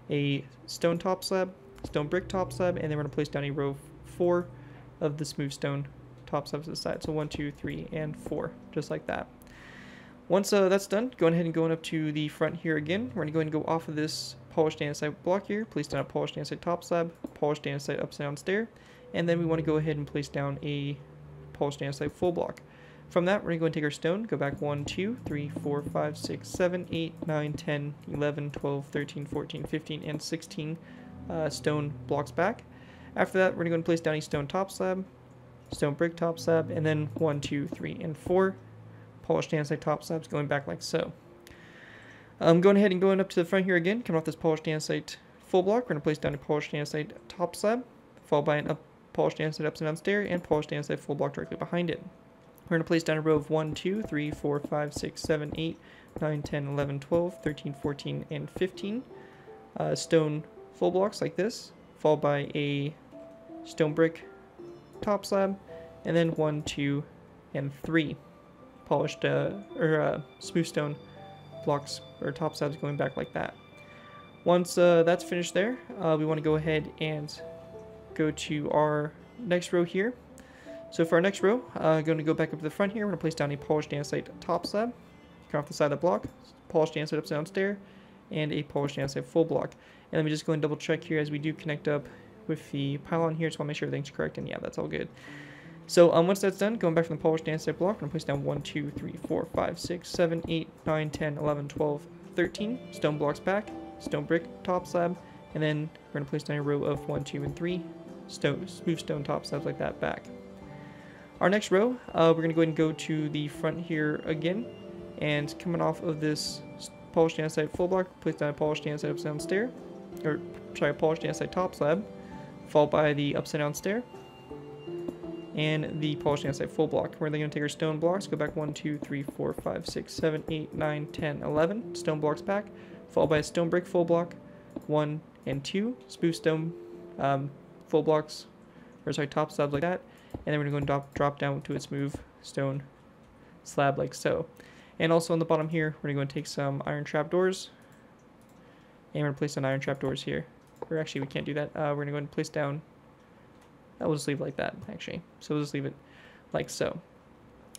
a stone top slab, stone brick top slab, and then we're going to place down a row of 4 of the smooth stone top the side. So one, two, three, and four, just like that. Once uh, that's done, go ahead and going up to the front here again. We're going to go ahead and go off of this polished andesite block here, place down a polished andesite top slab, polished andesite upside down stair, and then we want to go ahead and place down a polished andesite full block. From that, we're going to go and take our stone, go back 1, 2, 3, 4, 5, 6, 7, 8, 9, 10, 11, 12, 13, 14, 15, and 16 uh, stone blocks back. After that, we're going to go and place down a stone top slab, stone brick top slab, and then one, two, three, and four polished andesite top slabs going back like so. Um, going ahead and going up to the front here again, coming off this polished andesite full block, we're going to place down a polished andesite top slab, followed by an up polished andesite upside down stair, and polished andesite full block directly behind it. We're going to place down a row of 1, 2, 3, 4, 5, 6, 7, 8, 9, 10, 11, 12, 13, 14, and 15 uh, stone full blocks like this, followed by a stone brick top slab, and then one, two, and three polished uh, or uh, smooth stone blocks or top slabs going back like that. Once uh, that's finished there, uh, we want to go ahead and go to our next row here. So for our next row, uh, going to go back up to the front here. We're going to place down a polished andesite top slab, come off the side of the block, polished andesite upside down and a polished andesite full block. And let me just go and double check here as we do connect up with the pylon here. Want to make sure everything's correct, and yeah, that's all good. So um, once that's done, going back from the polished andesite block, I'm going to place down 1, 2, 3, 4, 5, 6, 7, 8, 9, 10, 11, 12, 13 stone blocks back, stone brick top slab, and then we're going to place down a row of 1, 2, and 3 stone, smooth stone top slabs like that back. Our next row, uh, we're going to go ahead and go to the front here again, and coming off of this polished andesite full block, place down a polished andesite upside down stair, or sorry, polished andesite top slab, followed by the upside down stair and the polished andesite full block. We're then going to take our stone blocks, go back 1, 2, 3, 4, 5, 6, 7, 8, 9, 10, 11. Stone blocks back, followed by a stone brick full block, 1 and 2. Smooth stone um, full blocks, or sorry, top slabs like that. And then we're going to drop, drop down to a smooth stone slab like so. And also on the bottom here, we're going to take some iron trapdoors. And we're going to place some iron trapdoors here or actually we can't do that. Uh, we're going to go and place down I'll just leave like that, actually. So we'll just leave it like so.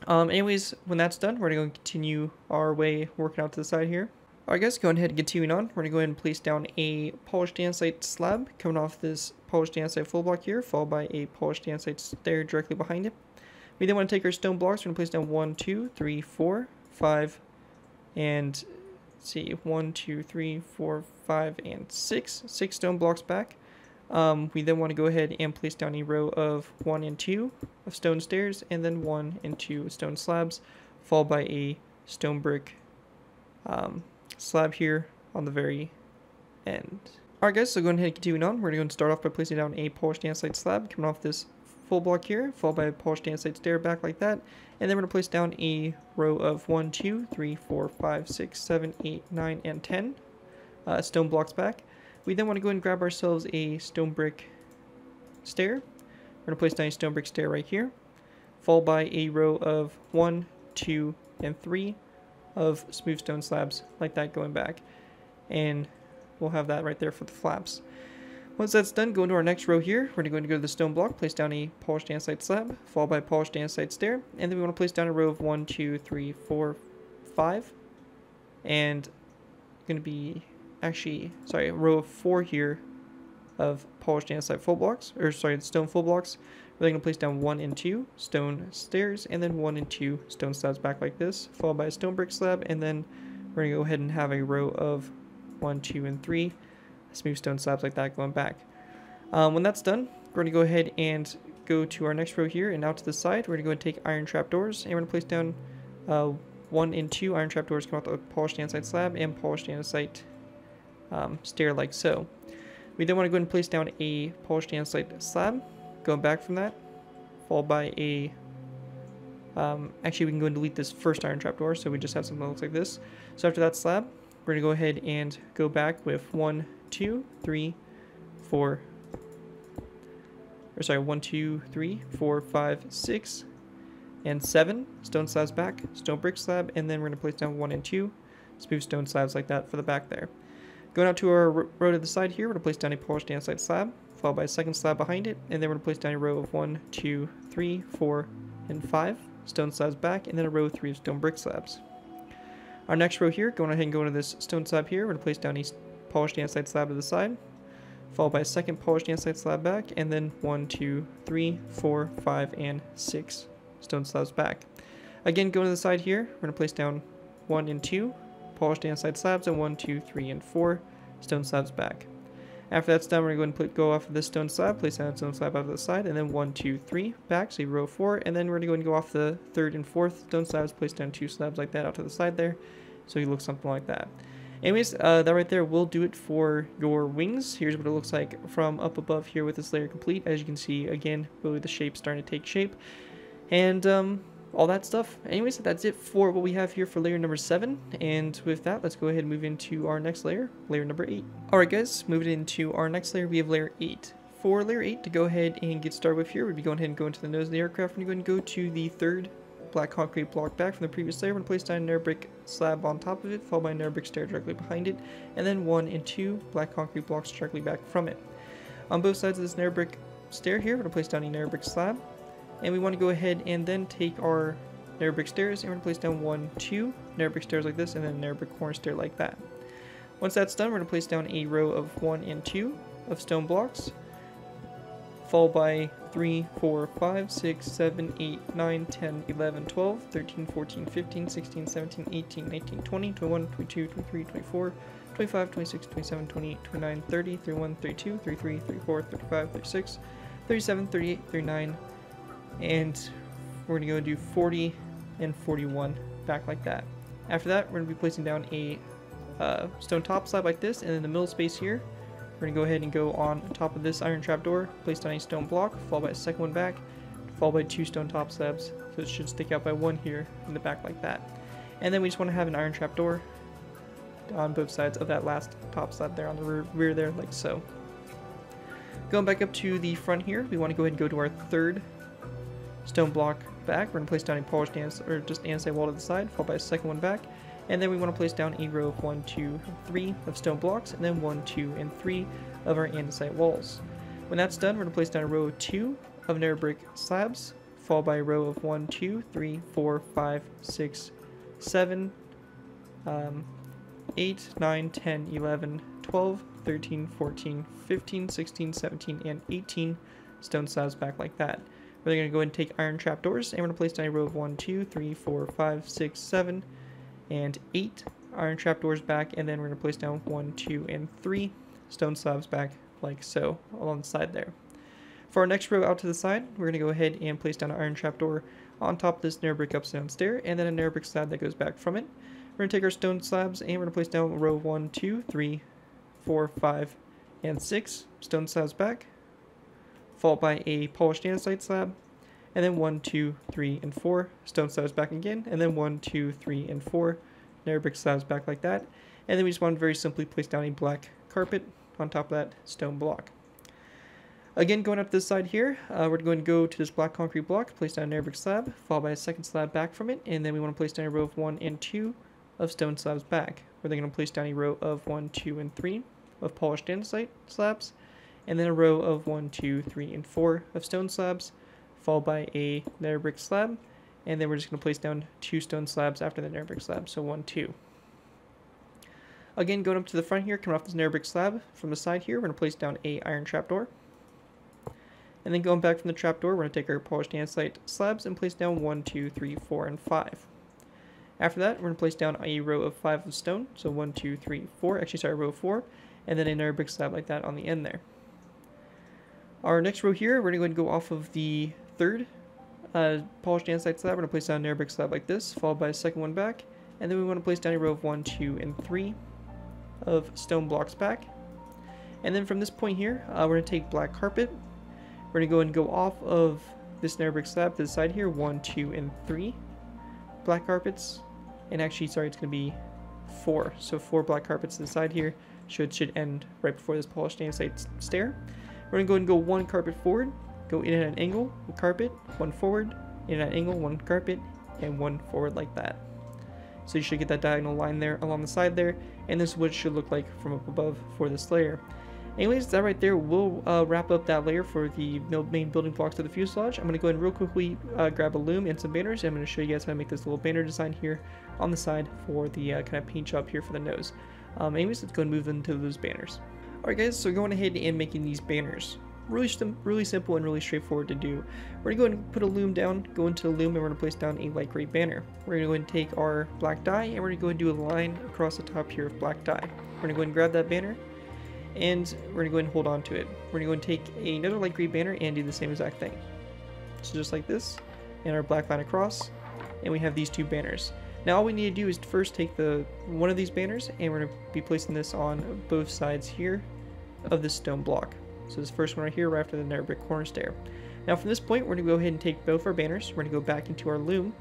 Um, anyways, when that's done, we're going to continue our way working out to the side here. Alright guys, going ahead and continuing on, we're going to go ahead and place down a polished andesite slab coming off this polished andesite full block here, followed by a polished andesite stair directly behind it. We then want to take our stone blocks, we're going to place down one, two, three, four, five, and see, one, two, three, four, five, and six, six stone blocks back. Um, we then want to go ahead and place down a row of one and two of stone stairs, and then one and two stone slabs, followed by a stone brick um, slab here on the very end. Alright guys, so going ahead and continuing on, we're going to start off by placing down a polished andesite slab coming off this full block here, followed by a polished andesite stair back like that, and then we're going to place down a row of 1, 2, 3, 4, 5, 6, 7, 8, 9, and 10 uh, stone blocks back. We then want to go and grab ourselves a stone brick stair. We're going to place down a stone brick stair right here, followed by a row of 1, 2, and 3 of smooth stone slabs like that going back. And we'll have that right there for the flaps. Once that's done, go into our next row here. We're going to go to the stone block, place down a polished andesite slab, followed by a polished andesite stair, and then we want to place down a row of one, two, three, four, five, and going to be actually sorry row of four here of polished andesite full blocks, or sorry, stone full blocks. We're going to place down one and two stone stairs, and then one and two stone slabs back like this, followed by a stone brick slab, and then we're going to go ahead and have a row of one, two, and three smooth stone slabs like that going back. Um, when that's done, we're going to go ahead and go to our next row here and out to the side. We're going to go and take iron trapdoors and we're going to place down uh, one and two iron trapdoors come out the polished andesite slab and polished andesite um, stair like so. We then want to go and place down a polished andesite slab, going back from that, followed by a um, actually, we can go and delete this first iron trapdoor, so we just have something that looks like this. So after that slab, we're going to go ahead and go back with one, two, three, four, or sorry, one, two, three, four, five, six, and seven stone slabs back, stone brick slab, and then we're going to place down one and two smooth stone slabs like that for the back there. Going out to our row to the side here, we're going to place down a polished andesite slab, followed by a second slab behind it, and then we're going to place down a row of one, two, three, four, and five stone slabs back, and then a row of three stone brick slabs. Our next row here, going ahead and going to this stone slab here, we're going to place down a polished andesite slab to the side, followed by a second polished andesite slab back, and then one, two, three, four, five, and six stone slabs back. Again, going to the side here, we're going to place down one and two polished andesite slabs, and one, two, three, and four stone slabs back. After that's done, we're going to put, go off of this stone slab, place that stone slab out of the side, and then one, two, three back, so row four, and then we're going to go off the third and fourth stone slabs, place down two slabs like that out to the side there, so you look something like that. Anyways, uh, that right there will do it for your wings. Here's what it looks like from up above here with this layer complete. As you can see, again, really the shape starting to take shape. And um, all that stuff. Anyways, that's it for what we have here for layer number 7. And with that, let's go ahead and move into our next layer, layer number 8. Alright guys, moving into our next layer, we have layer 8. For layer 8, to go ahead and get started with here, we'd be going ahead and go into the nose of the aircraft. We're going to go to the third black concrete block back from the previous layer. We're going to place down a brick slab on top of it, followed by a brick stair directly behind it, and then one and two black concrete blocks directly back from it. On both sides of this brick stair here, we're going to place down a brick slab, and we want to go ahead and then take our nether brick stairs, and we're going to place down one, two nether brick stairs like this, and then a brick corner stair like that. Once that's done, we're going to place down a row of one and two of stone blocks, followed by 3, 4, 5, 6, 7, 8, 9, 10, 11, 12, 13, 14, 15, 16, 17, 18, 19, 20, 21, 22, 23, 24, 25, 26, 27, 28, 29, 30, 31, 32, 33, 34, 35, 36, 37, 38, 39, and we're to go and do 40 and 41 back like that. After that, we're to be placing down a uh, stone top slab like this, and in the middle space here, we're to go ahead and go on top of this iron trapdoor, placed on a stone block, followed by a second one back, followed by two stone top slabs. So it should stick out by one here in the back like that. And then we just want to have an iron trapdoor on both sides of that last top slab there on the rear, rear there, like so. Going back up to the front here, we want to go ahead and go to our third stone block back. We're going to place down a polished andesite, or just andesite wall to the side, followed by a second one back, and then we want to place down a row of 1, 2, 3 of stone blocks, and then 1, 2, and 3 of our andesite walls. When that's done, we're going to place down a row of 2 of nether brick slabs, followed by a row of 1, 2, 3, 4, 5, 6, 7, um, 8, 9, 10, 11, 12, 13, 14, 15, 16, 17, and 18 stone slabs back like that. We're going to go ahead and take iron trapdoors, and we're going to place down a row of 1, 2, 3, 4, 5, 6, 7, and 8 iron trapdoors back, and then we're going to place down 1, 2, and 3 stone slabs back like so along the side there. For our next row out to the side, we're going to go ahead and place down an iron trapdoor on top of this nether brick upside down stair, and then a nether brick slab that goes back from it. We're going to take our stone slabs, and we're going to place down row 1, 2, 3, 4, 5, and 6 stone slabs back, followed by a polished andesite slab, and then 1, 2, 3, and 4 stone slabs back again, and then 1, 2, 3, and 4 nether brick slabs back like that. And then we just want to very simply place down a black carpet on top of that stone block. Again, going up this side here, uh, we're going to go to this black concrete block, place down an nether brick slab, followed by a second slab back from it, and then we want to place down a row of 1 and 2 of stone slabs back. We're then going to place down a row of 1, 2, and 3 of polished andesite slabs, and then a row of 1, 2, 3, and 4 of stone slabs, followed by a nether brick slab, and then we're just going to place down two stone slabs after the nether brick slab, so 1, 2. Again, going up to the front here, coming off this nether brick slab, from the side here, we're going to place down a iron trapdoor. And then going back from the trapdoor, we're going to take our polished andesite slabs and place down 1, 2, 3, 4, and 5. After that, we're going to place down a row of 5 of stone, so 1, 2, 3, 4, actually sorry, row 4, and then another brick slab like that on the end there. Our next row here, we're going to go off of the third uh, polished andesite slab. We're going to place down another brick slab like this, followed by a second one back, and then we want to place down a row of 1, 2, and 3 of stone blocks back. And then from this point here, uh, we're going to take black carpet. We're going to go and go off of this brick slab to the side here, 1, 2, and 3 black carpets. And actually, sorry, it's going to be 4. So 4 black carpets to the side here should, should end right before this polished andesite stair. We're to go and go one carpet forward, go in at an angle, one carpet, one forward, in at an angle, one carpet, and one forward like that. So you should get that diagonal line there along the side there, and this is what it should look like from up above for this layer. Anyways, that right there will uh, wrap up that layer for the main building blocks of the fuselage. I'm going to go ahead and real quickly uh, grab a loom and some banners. and I'm going to show you guys how to make this little banner design here on the side for the uh, kind of paint job here for the nose. Um, anyways, let's go and move into those banners. Alright guys, so going ahead and making these banners. Really, really simple and really straightforward to do. We're going to go ahead and put a loom down, go into the loom, and we're going to place down a light gray banner. We're going to go and take our black dye, and we're going to go and do a line across the top here of black dye. We're going to go and grab that banner, and we're going to go and hold on to it. We're going to go and take another light gray banner and do the same exact thing. So just like this, and our black line across, and we have these two banners. Now all we need to do is first take the one of these banners and we're going to be placing this on both sides here of this stone block. So this first one right here right after the nether brick corner stair. Now from this point we're going to go ahead and take both our banners, we're going to go back into our loom,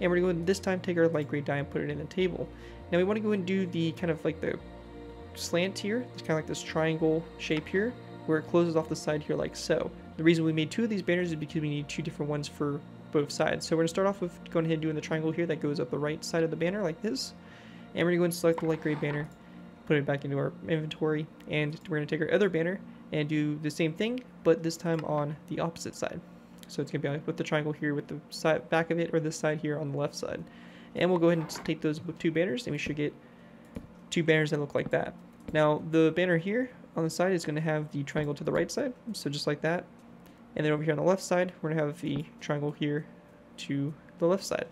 and we're going to this time take our light gray dye and put it in the table. Now we want to go and do the kind of like the slant here, it's kind of like this triangle shape here, where it closes off the side here like so. The reason we made two of these banners is because we need two different ones for both sides. So we're going to start off with going ahead and doing the triangle here that goes up the right side of the banner like this. And we're going to go and select the light gray banner, put it back into our inventory, and we're going to take our other banner and do the same thing, but this time on the opposite side. So it's going to be with the triangle here with the side back of it or this side here on the left side. And we'll go ahead and take those two banners and we should get two banners that look like that. Now the banner here on the side is going to have the triangle to the right side, so just like that. And then over here on the left side, we're going to have the triangle here to the left side.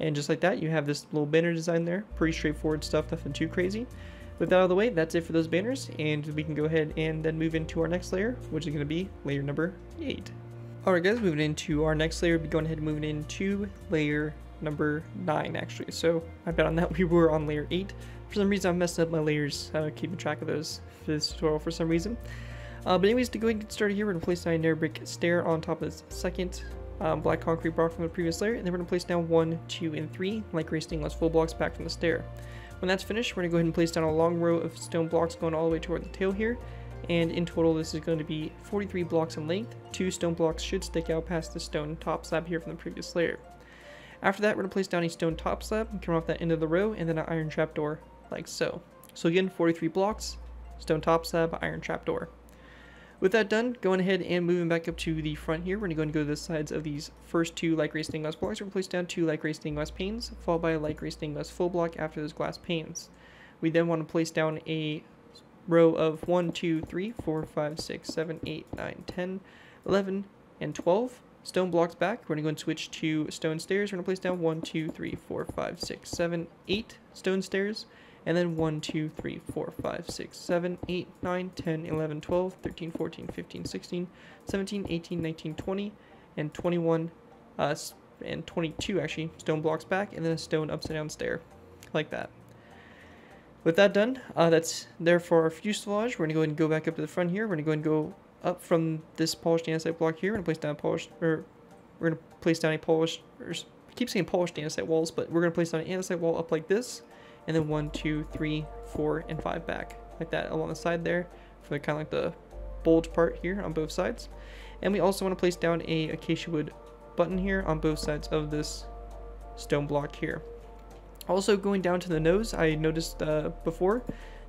And just like that, you have this little banner design there. Pretty straightforward stuff, nothing too crazy. With that out of the way, that's it for those banners, and we can go ahead and then move into our next layer, which is going to be layer number 8. Alright guys, moving into our next layer, we'll be going ahead and moving into layer number 9 actually. So I bet on that we were on layer 8. For some reason I'm messing up my layers, uh, keeping track of those for this tutorial for some reason. Uh, but anyways, to go ahead and get started here, we're going to place a nether brick stair on top of this second um, black concrete block from the previous layer, and then we're going to place down 1, 2, and 3 light gray stained glass full blocks back from the stair. When that's finished, we're going to go ahead and place down a long row of stone blocks going all the way toward the tail here, and in total this is going to be 43 blocks in length. Two stone blocks should stick out past the stone top slab here from the previous layer. After that, we're going to place down a stone top slab and come off that end of the row, and then an iron trapdoor, like so. So again, 43 blocks, stone top slab, iron trapdoor. With that done, going ahead and moving back up to the front here, we're going to go to the sides of these first two light gray stained glass blocks. We're going to place down two light gray stained glass panes, followed by a light gray stained glass full block after those glass panes. We then want to place down a row of 1, 2, 3, 4, 5, 6, 7, 8, 9, 10, 11, and 12 stone blocks back. We're going to go and switch to stone stairs. We're going to place down 1, 2, 3, 4, 5, 6, 7, 8 stone stairs. And then 1, 2, 3, 4, 5, 6, 7, 8, 9, 10, 11, 12, 13, 14, 15, 16, 17, 18, 19, 20, and 21, uh, and 22 actually, stone blocks back, and then a stone upside down stair, like that. With that done, uh, that's there for our fuselage. We're going to go ahead and go back up to the front here. We're going to go and go up from this polished andesite block here. We're going to place down a polished, or we're going to place down a polished, or I keep saying polished andesite walls, but we're going to place down an andesite wall up like this, and then one, two, three, four, and five back, like that along the side there, for kind of like the bulge part here on both sides. And we also want to place down a acacia wood button here on both sides of this stone block here. Also going down to the nose, I noticed uh, before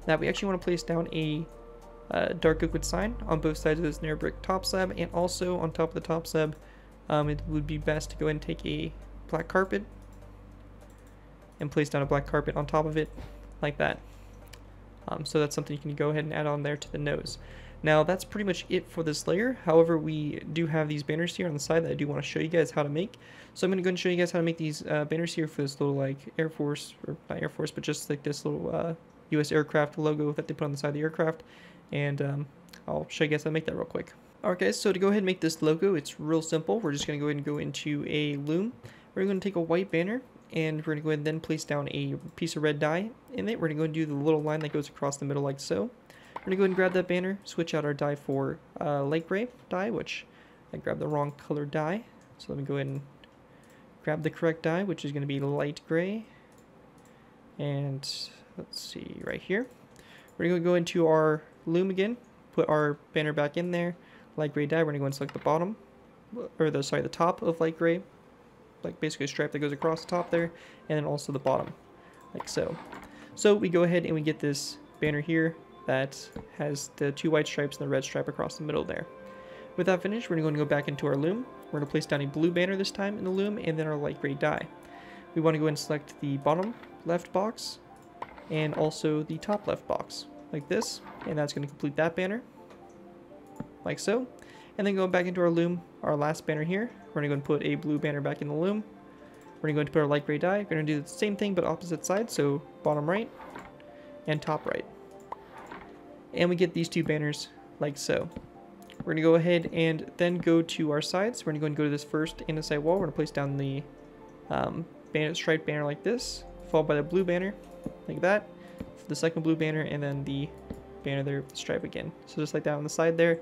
that we actually want to place down a uh, dark oak wood sign on both sides of this nether brick top slab and also on top of the top slab um, it would be best to go and take a black carpet and place down a black carpet on top of it like that. Um, so that's something you can go ahead and add on there to the nose. Now that's pretty much it for this layer. However, we do have these banners here on the side that I do want to show you guys how to make. So I'm going to go and show you guys how to make these uh, banners here for this little like Air Force, or not Air Force, but just like this little uh, U.S. aircraft logo that they put on the side of the aircraft. And um, I'll show you guys how to make that real quick. Alright guys, so to go ahead and make this logo, it's real simple. We're just going to go ahead and go into a loom. We're going to take a white banner and we're going to go ahead and then place down a piece of red dye in it. We're going to go and do the little line that goes across the middle like so. We're going to go ahead and grab that banner, switch out our dye for uh, light gray dye, which I grabbed the wrong color dye. So let me go ahead and grab the correct dye, which is going to be light gray. And let's see, right here. We're going to go into our loom again, put our banner back in there, light gray dye. We're going to go and select the bottom, or the sorry, the top of light gray, like basically a stripe that goes across the top there, and then also the bottom, like so. So we go ahead and we get this banner here that has the two white stripes and the red stripe across the middle there. With that finished, we're going to go back into our loom. We're going to place down a blue banner this time in the loom, and then our light gray dye. We want to go and select the bottom left box, and also the top left box, like this, and that's going to complete that banner, like so. And then going back into our loom, our last banner here, we're going to go and put a blue banner back in the loom. We're going to go and put our light gray dye. We're going to do the same thing but opposite side, so bottom right and top right. And we get these two banners like so. We're going to go ahead and then go to our sides. We're going to go and go to this first andesite wall. We're going to place down the um, banner, striped banner like this, followed by the blue banner like that, the second blue banner, and then the banner there stripe again. So just like that on the side there,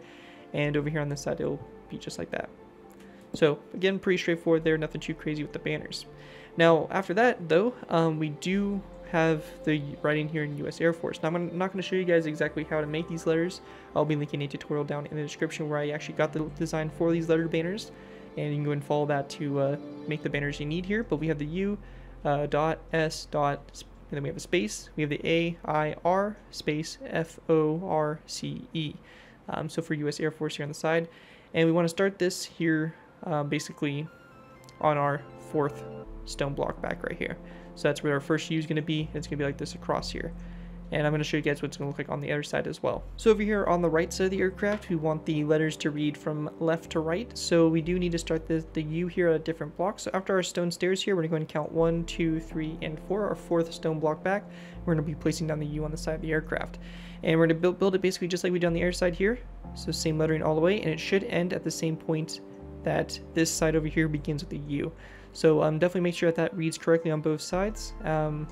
and over here on this side it'll be just like that. So again, pretty straightforward there, nothing too crazy with the banners. Now after that though, um, we do have the writing here in U.S. Air Force. Now I'm not going to show you guys exactly how to make these letters. I'll be linking a tutorial down in the description where I actually got the design for these letter banners, and you can go and follow that to uh, make the banners you need here. But we have the U, uh, dot, S, dot, and then we have a space. We have the A, I, R, space, F, O, R, C, E. Um, so for U.S. Air Force here on the side. And we want to start this here uh, basically on our fourth stone block back right here. So that's where our first U is going to be. It's going to be like this across here. And I'm going to show you guys what it's going to look like on the other side as well. So over here on the right side of the aircraft, we want the letters to read from left to right. So we do need to start the, the U here at a different block. So after our stone stairs here, we're going to count one, two, three, and four. Our fourth stone block back, we're going to be placing down the U on the side of the aircraft. And we're going to build, build it basically just like we did on the air side here. So same lettering all the way, and it should end at the same point that this side over here begins with the U. So um, definitely make sure that that reads correctly on both sides um,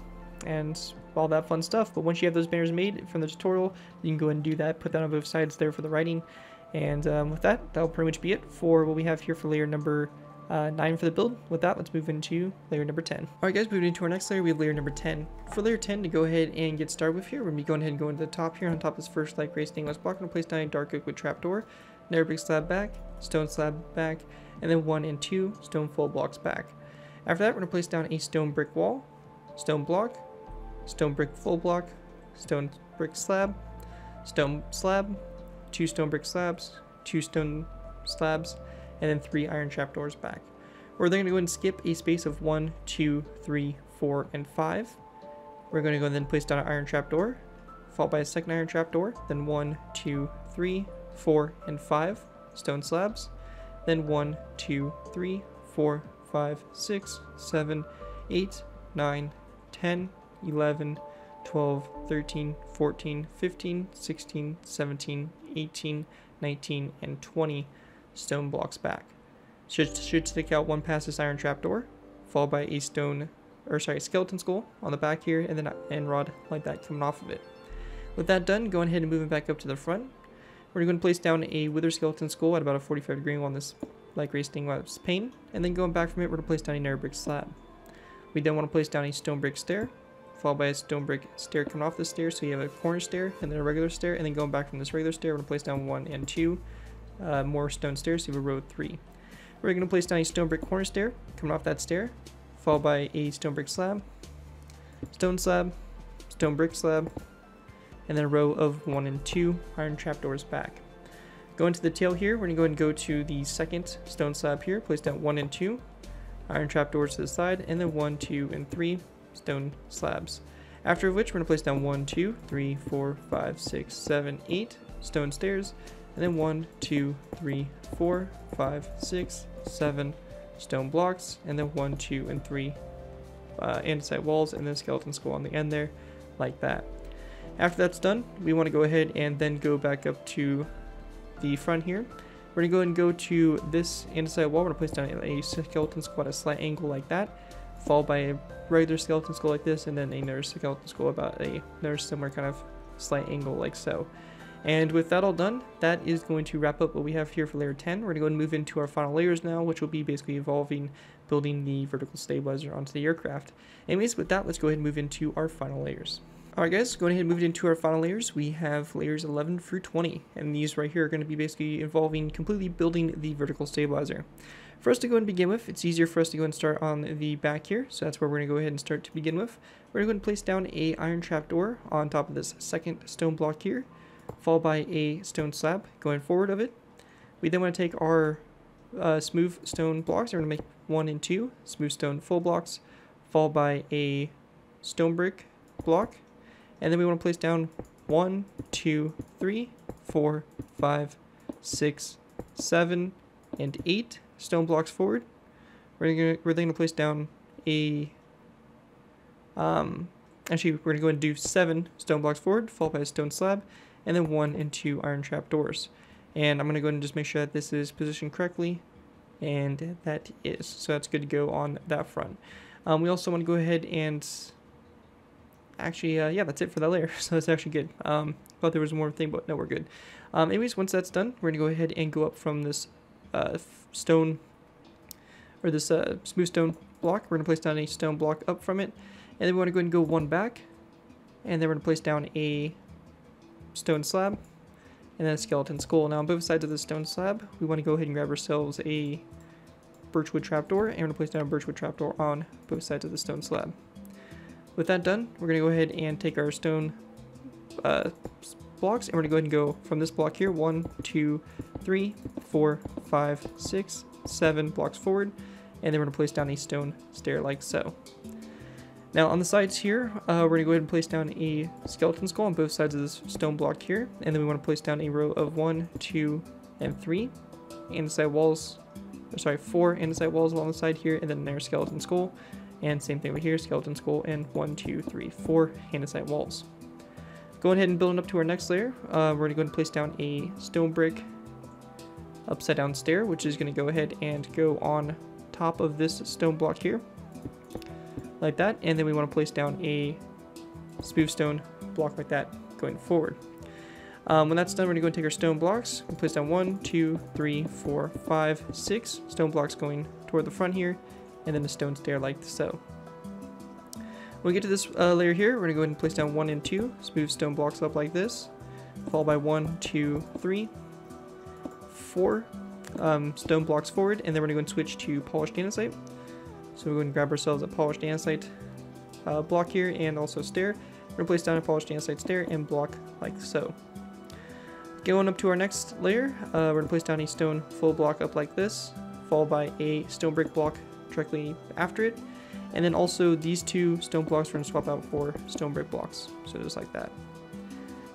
and all that fun stuff. But once you have those banners made from the tutorial, you can go and do that, put that on both sides there for the writing. And um, with that, that'll pretty much be it for what we have here for layer number uh, 9 for the build. With that, let's move into layer number 10. Alright guys, moving into our next layer, we have layer number 10. For layer 10, to go ahead and get started with here, we're going to be going ahead and going to the top here. On top of this first light gray stained glass block, to place down a dark oak wood trapdoor, nether brick slab back, stone slab back, and then 1 and 2 stone full blocks back. After that, we're going to place down a stone brick wall, stone block, stone brick full block, stone brick slab, stone slab, two stone brick slabs, two stone slabs, and then three iron trapdoors back. We're then going to go and skip a space of one, two, three, four, and 5. We're going to go and then place down an iron trapdoor, followed by a second iron trapdoor, then one, two, three, four, and 5 stone slabs, then one, two, three, four, five, six, seven, eight, nine, ten, eleven, twelve, thirteen, fourteen, fifteen, sixteen, seventeen, eighteen, nineteen, and 20 stone blocks back. Should, should stick out one past this iron trapdoor, followed by a stone, or sorry, skeleton skull on the back here, and then end rod like that coming off of it. With that done, go ahead and move it back up to the front. We're going to place down a wither skeleton skull at about a 45 degree on this gray stained glass pane, and then going back from it, we're going to place down a nether brick slab. We then want to place down a stone brick stair, followed by a stone brick stair coming off the stair, so you have a corner stair, and then a regular stair, and then going back from this regular stair, we're going to place down one and two uh, more stone stairs, so you have a row of three. We're going to place down a stone brick corner stair, coming off that stair, followed by a stone brick slab, stone slab, stone brick slab, and then a row of one and two iron trapdoors back. Going to the tail here, we're going to go and go to the second stone slab here, place down one and two, iron trapdoors to the side, and then one, two, and three stone slabs. After which, we're going to place down one, two, three, four, five, six, seven, eight stone stairs, and then one, two, three, four, five, six, seven stone blocks, and then one, two, and three uh, andesite walls, and then skeleton skull on the end there, like that. After that's done, we want to go ahead and then go back up to the front here. We're going to go and go to this andesite wall. We're going to place down a skeleton skull at a slight angle like that, followed by a regular skeleton skull like this, and then another skeleton skull about a, another similar kind of slight angle like so. And with that all done, that is going to wrap up what we have here for layer 10. We're going to go and move into our final layers now, which will be basically evolving, building the vertical stabilizer onto the aircraft. Anyways, with that, let's go ahead and move into our final layers. Alright guys, going ahead and moving into our final layers, we have layers 11 through 20, and these right here are going to be basically involving completely building the vertical stabilizer. For us to go and begin with, it's easier for us to go and start on the back here, so that's where we're going to go ahead and start to begin with. We're going to go and place down a iron trap door on top of this second stone block here, followed by a stone slab going forward of it. We then want to take our uh, smooth stone blocks, we're going to make one and two smooth stone full blocks, followed by a stone brick block, and then we want to place down one, two, three, four, five, six, seven, and eight stone blocks forward. We're gonna we're then gonna place down a um actually we're gonna go and do seven stone blocks forward, followed by a stone slab, and then one and two iron trap doors. And I'm gonna go and just make sure that this is positioned correctly, and that is so that's good to go on that front. Um, we also want to go ahead and actually, uh, yeah, that's it for that layer. So that's actually good. Um, thought there was more thing, but no, we're good. Um, anyways, once that's done, we're gonna go ahead and go up from this uh, stone or this uh, smooth stone block. We're gonna place down a stone block up from it, and then we want to go and go one back, and then we're gonna place down a stone slab, and then a skeleton skull. Now on both sides of the stone slab, we want to go ahead and grab ourselves a birchwood trapdoor, and we're gonna place down a birchwood trapdoor on both sides of the stone slab. With that done, we're going to go ahead and take our stone uh, blocks and we're going to go ahead and go from this block here, one, two, three, four, five, six, seven blocks forward, and then we're going to place down a stone stair like so. Now on the sides here, uh, we're to go ahead and place down a skeleton skull on both sides of this stone block here, and then we want to place down a row of one, two, and three andesite walls, or sorry, four andesite walls along the side here, and then there's skeleton skull. And same thing over here, skeleton skull and one, two, three, four andesite walls. Going ahead and building up to our next layer, uh, we're to go and place down a stone brick upside down stair, which is going to go ahead and go on top of this stone block here, like that. And then we want to place down a smooth stone block like that going forward. Um, when that's done, we're going to go and take our stone blocks and place down one, two, three, four, five, six stone blocks going toward the front here, and then a stone stair like so. When we get to this uh, layer here, we're going to go ahead and place down one and two smooth stone blocks up like this, followed by one, two, three, four um, stone blocks forward, and then we're going to go and switch to polished andesite. So we're going to grab ourselves a polished andesite uh, block here and also stair. We're going to place down a polished andesite stair and block like so. Going up to our next layer, uh, we're going to place down a stone full block up like this, followed by a stone brick block directly after it. And then also these two stone blocks we're going to swap out for stone brick blocks. So just like that.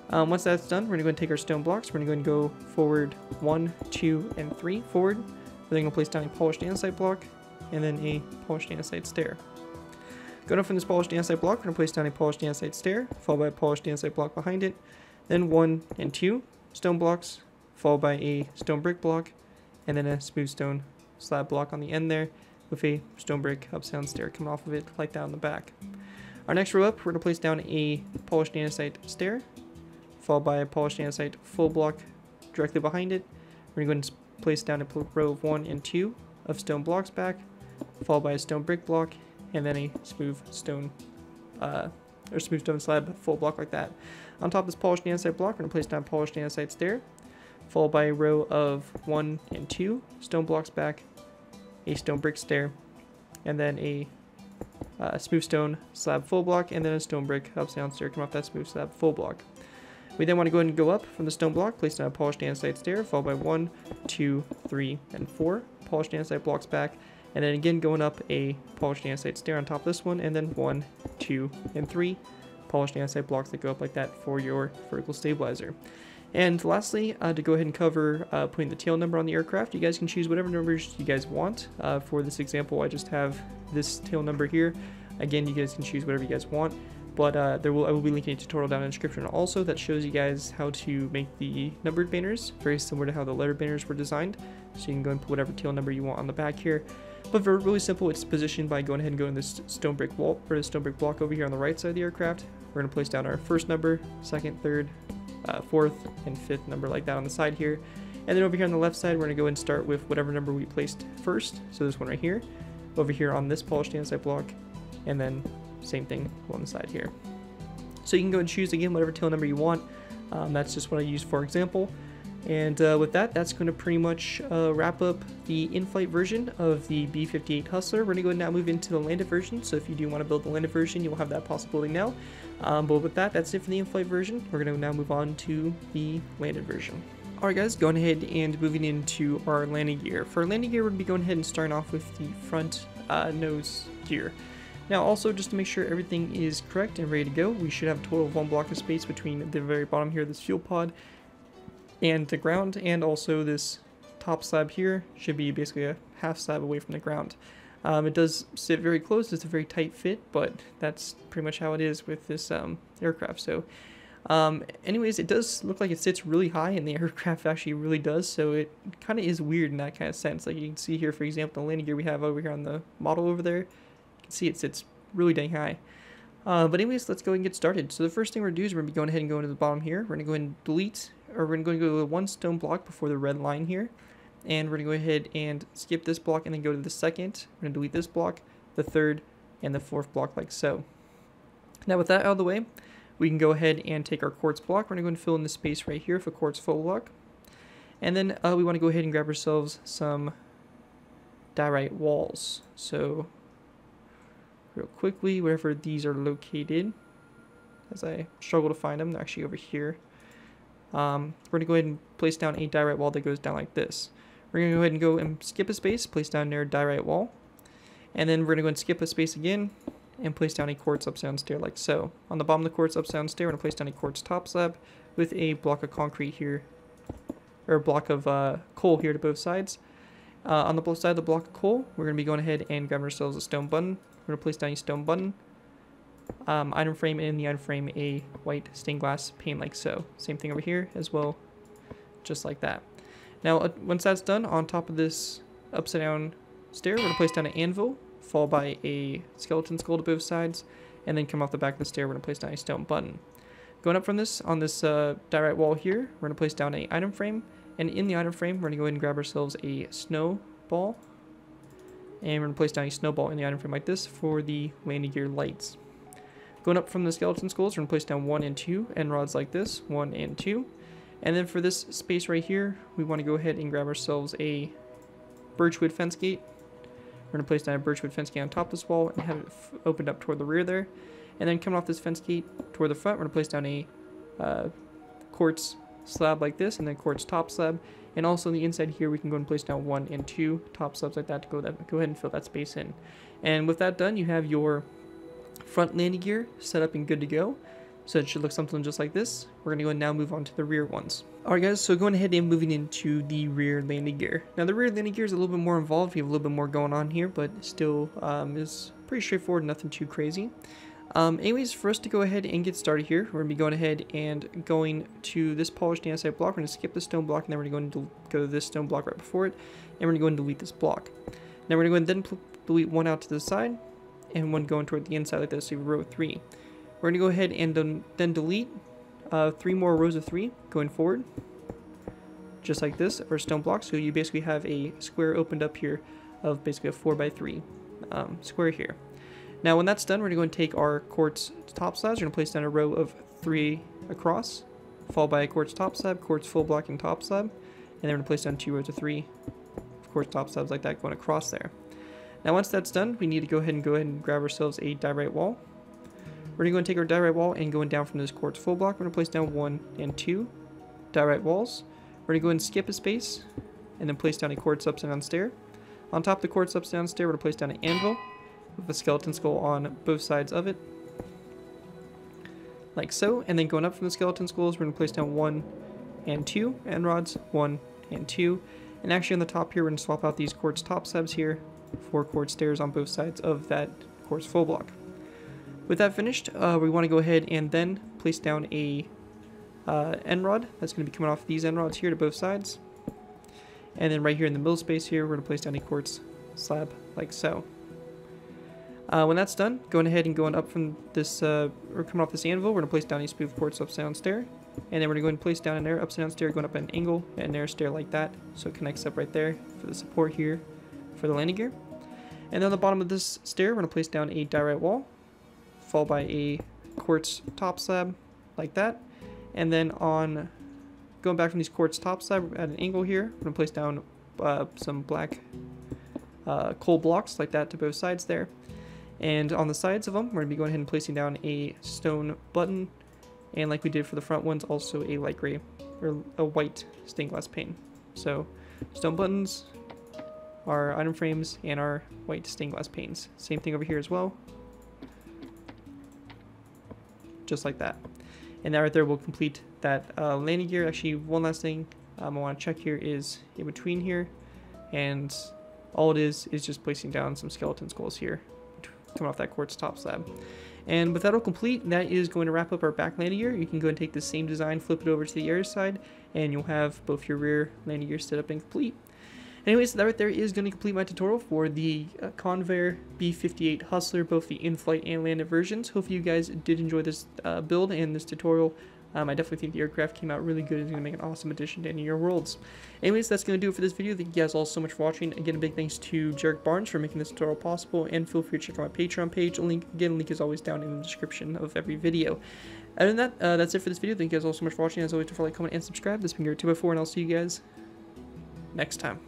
Um, once that's done, we're going to go and take our stone blocks. We're going to go forward one, two, and three forward. We're then going to place down a polished andesite block and then a polished andesite stair. Going from this polished andesite block, we're going to place down a polished andesite stair, followed by a polished andesite block behind it. Then one and two stone blocks, followed by a stone brick block, and then a smooth stone slab block on the end there with a stone brick upside stair coming off of it like that on the back. Our next row up, we're going to place down a polished andesite stair, followed by a polished andesite full block directly behind it. We're going to place down a row of one and two of stone blocks back, followed by a stone brick block, and then a smooth stone uh, or smooth stone slab full block like that. On top of this polished andesite block, we're going to place down polished andesite stair, followed by a row of one and two stone blocks back, a stone brick stair, and then a uh, smooth stone slab full block, and then a stone brick upside down stair come off that smooth slab full block. We then want to go ahead and go up from the stone block, place down a polished andesite stair, followed by one, two, three, and four polished andesite blocks back, and then again going up a polished andesite stair on top of this one, and then one, two, and three polished andesite blocks that go up like that for your vertical stabilizer. And lastly, uh, to go ahead and cover uh, putting the tail number on the aircraft, you guys can choose whatever numbers you guys want. Uh, for this example, I just have this tail number here. Again, you guys can choose whatever you guys want, but uh, there will I will be linking a tutorial down in the description also that shows you guys how to make the numbered banners, very similar to how the letter banners were designed. So you can go and put whatever tail number you want on the back here. But for really simple, it's positioned by going ahead and going this stone brick wall or the stone brick block over here on the right side of the aircraft. We're gonna place down our first number, second, third, uh, fourth, and fifth number like that on the side here. And then over here on the left side, we're gonna go and start with whatever number we placed first. So this one right here, over here on this polished andesite block, and then same thing on the side here. So you can go and choose again whatever tail number you want. Um, that's just what I use for example. And uh, with that, that's going to pretty much uh, wrap up the in-flight version of the B-58 Hustler. We're going to go and now move into the landed version, so if you do want to build the landed version, you'll have that possibility now. Um, but with that, that's it for the in-flight version. We're going to now move on to the landed version. Alright guys, going ahead and moving into our landing gear. For our landing gear, we're going to be going ahead and starting off with the front uh, nose gear. Now also, just to make sure everything is correct and ready to go, we should have a total of one block of space between the very bottom here, of this fuel pod, and the ground, and also this top slab here should be basically a half slab away from the ground. Um, it does sit very close, it's a very tight fit, but that's pretty much how it is with this um, aircraft. So um, anyways, it does look like it sits really high, and the aircraft actually really does, so it kind of is weird in that kind of sense. Like you can see here, for example, the landing gear we have over here on the model over there, you can see it sits really dang high. Uh, but anyways, let's go and get started. So the first thing we're going to do is we're going to going ahead and going to the bottom here. We're going to go and delete or we're going to go to one stone block before the red line here. And we're going to go ahead and skip this block and then go to the second. We're going to delete this block, the third, and the fourth block like so. Now with that out of the way, we can go ahead and take our quartz block. We're going to go and fill in the space right here for quartz full block. And then uh, we want to go ahead and grab ourselves some diorite walls. So real quickly, wherever these are located, as I struggle to find them, they're actually over here. Um, we're going to go ahead and place down a diorite wall that goes down like this. We're going to go ahead and go and skip a space, place down their diorite wall. And then we're going to go and skip a space again and place down a quartz upside down stair like so. On the bottom of the quartz upside down stair, we're going to place down a quartz top slab with a block of concrete here, or a block of uh, coal here to both sides. Uh, on the both side of the block of coal, we're going to be going ahead and grabbing ourselves a stone button. We're going to place down a stone button um, item frame in the item frame a white stained glass pane like so. Same thing over here as well, just like that. Now, uh, once that's done, on top of this upside down stair, we're going to place down an anvil, followed by a skeleton skull to both sides, and then come off the back of the stair, we're going to place down a stone button. Going up from this, on this uh, diorite wall here, we're going to place down a item frame, and in the item frame, we're going to go ahead and grab ourselves a snowball, and we're going to place down a snowball in the item frame like this for the landing gear lights. Going up from the skeleton skulls, we're going to place down one and two end rods like this, one and two. And then for this space right here, we want to go ahead and grab ourselves a birchwood fence gate. We're going to place down a birchwood fence gate on top of this wall and have it opened up toward the rear there. And then coming off this fence gate toward the front, we're going to place down a uh, quartz slab like this, and then quartz top slab. And also on the inside here, we can go and place down one and two top slabs like that to go, that, go ahead and fill that space in. And with that done, you have your front landing gear set up and good to go. So it should look something just like this. We're going to go and now move on to the rear ones. Alright guys, so going ahead and moving into the rear landing gear. Now the rear landing gear is a little bit more involved. We have a little bit more going on here, but still um, is pretty straightforward, nothing too crazy. Um, anyways, for us to go ahead and get started here, we're going to be going ahead and going to this polished andesite block. We're going to skip the stone block, and then we're going to go to this stone block right before it, and we're going to go and delete this block. Now we're going to go and then delete one out to the side, and one going toward the inside like this, so row 3. We're to go ahead and then delete uh, three more rows of three going forward, just like this, for stone block. So you basically have a square opened up here of basically a 4 by 3 um, square here. Now when that's done, we're going to go and take our quartz top slabs. We're to place down a row of three across, followed by a quartz top slab, quartz full block, and top slab. And then we're to place down two rows of three quartz top slabs like that going across there. Now once that's done, we need to go ahead and go ahead and grab ourselves a diorite wall. We're going to go and take our diorite wall and going down from this quartz full block, we're to place down one and two diorite walls. We're to go and skip a space and then place down a quartz upside down stair. On top of the quartz upside down stair, we're to place down an anvil with a skeleton skull on both sides of it. Like so. And then going up from the skeleton skulls, we're to place down one and two end rods, one and two. And actually on the top here, we're to swap out these quartz top slabs here for quartz stairs on both sides of that quartz full block. With that finished, uh, we want to go ahead and then place down a uh, end rod that's going to be coming off these end rods here to both sides. And then right here in the middle space here, we're going to place down a quartz slab like so. Uh, when that's done, going ahead and going up from this, uh, or coming off this anvil, we're going to place down a smooth quartz upside down stair. And then we're going to go and place down an air upside down stair, going up an angle, and an air stair like that. So it connects up right there for the support here for the landing gear. And then on the bottom of this stair, we're going to place down a diorite wall, followed by a quartz top slab like that. And then on going back from these quartz top slab at an angle here, we're going to place down uh, some black uh, coal blocks like that to both sides there. And on the sides of them, we're going to be going ahead and placing down a stone button. And like we did for the front ones, also a light gray or a white stained glass pane. So stone buttons, our item frames, and our white stained glass panes. Same thing over here as well. Just like that. And that right there will complete that uh, landing gear. Actually, one last thing um, I want to check here is in between here. And all it is is just placing down some skeleton skulls here coming off that quartz top slab. And with that all complete, that is going to wrap up our back landing gear. You can go and take the same design, flip it over to the air side, and you'll have both your rear landing gear set up and complete. Anyways, that right there is going to complete my tutorial for the uh, Convair B58 Hustler, both the in-flight and landed versions. Hopefully you guys did enjoy this uh, build and this tutorial. Um, I definitely think the aircraft came out really good. It's going to make an awesome addition to any of your worlds. Anyways, that's going to do it for this video. Thank you guys all so much for watching. Again, a big thanks to Jerick Barnes for making this tutorial possible. And feel free to check out my Patreon page. Link Again, link is always down in the description of every video. Other than that, uh, that's it for this video. Thank you guys all so much for watching. As always, don't forget to like, comment, and subscribe. This has been GARRETT2BY4, and I'll see you guys next time.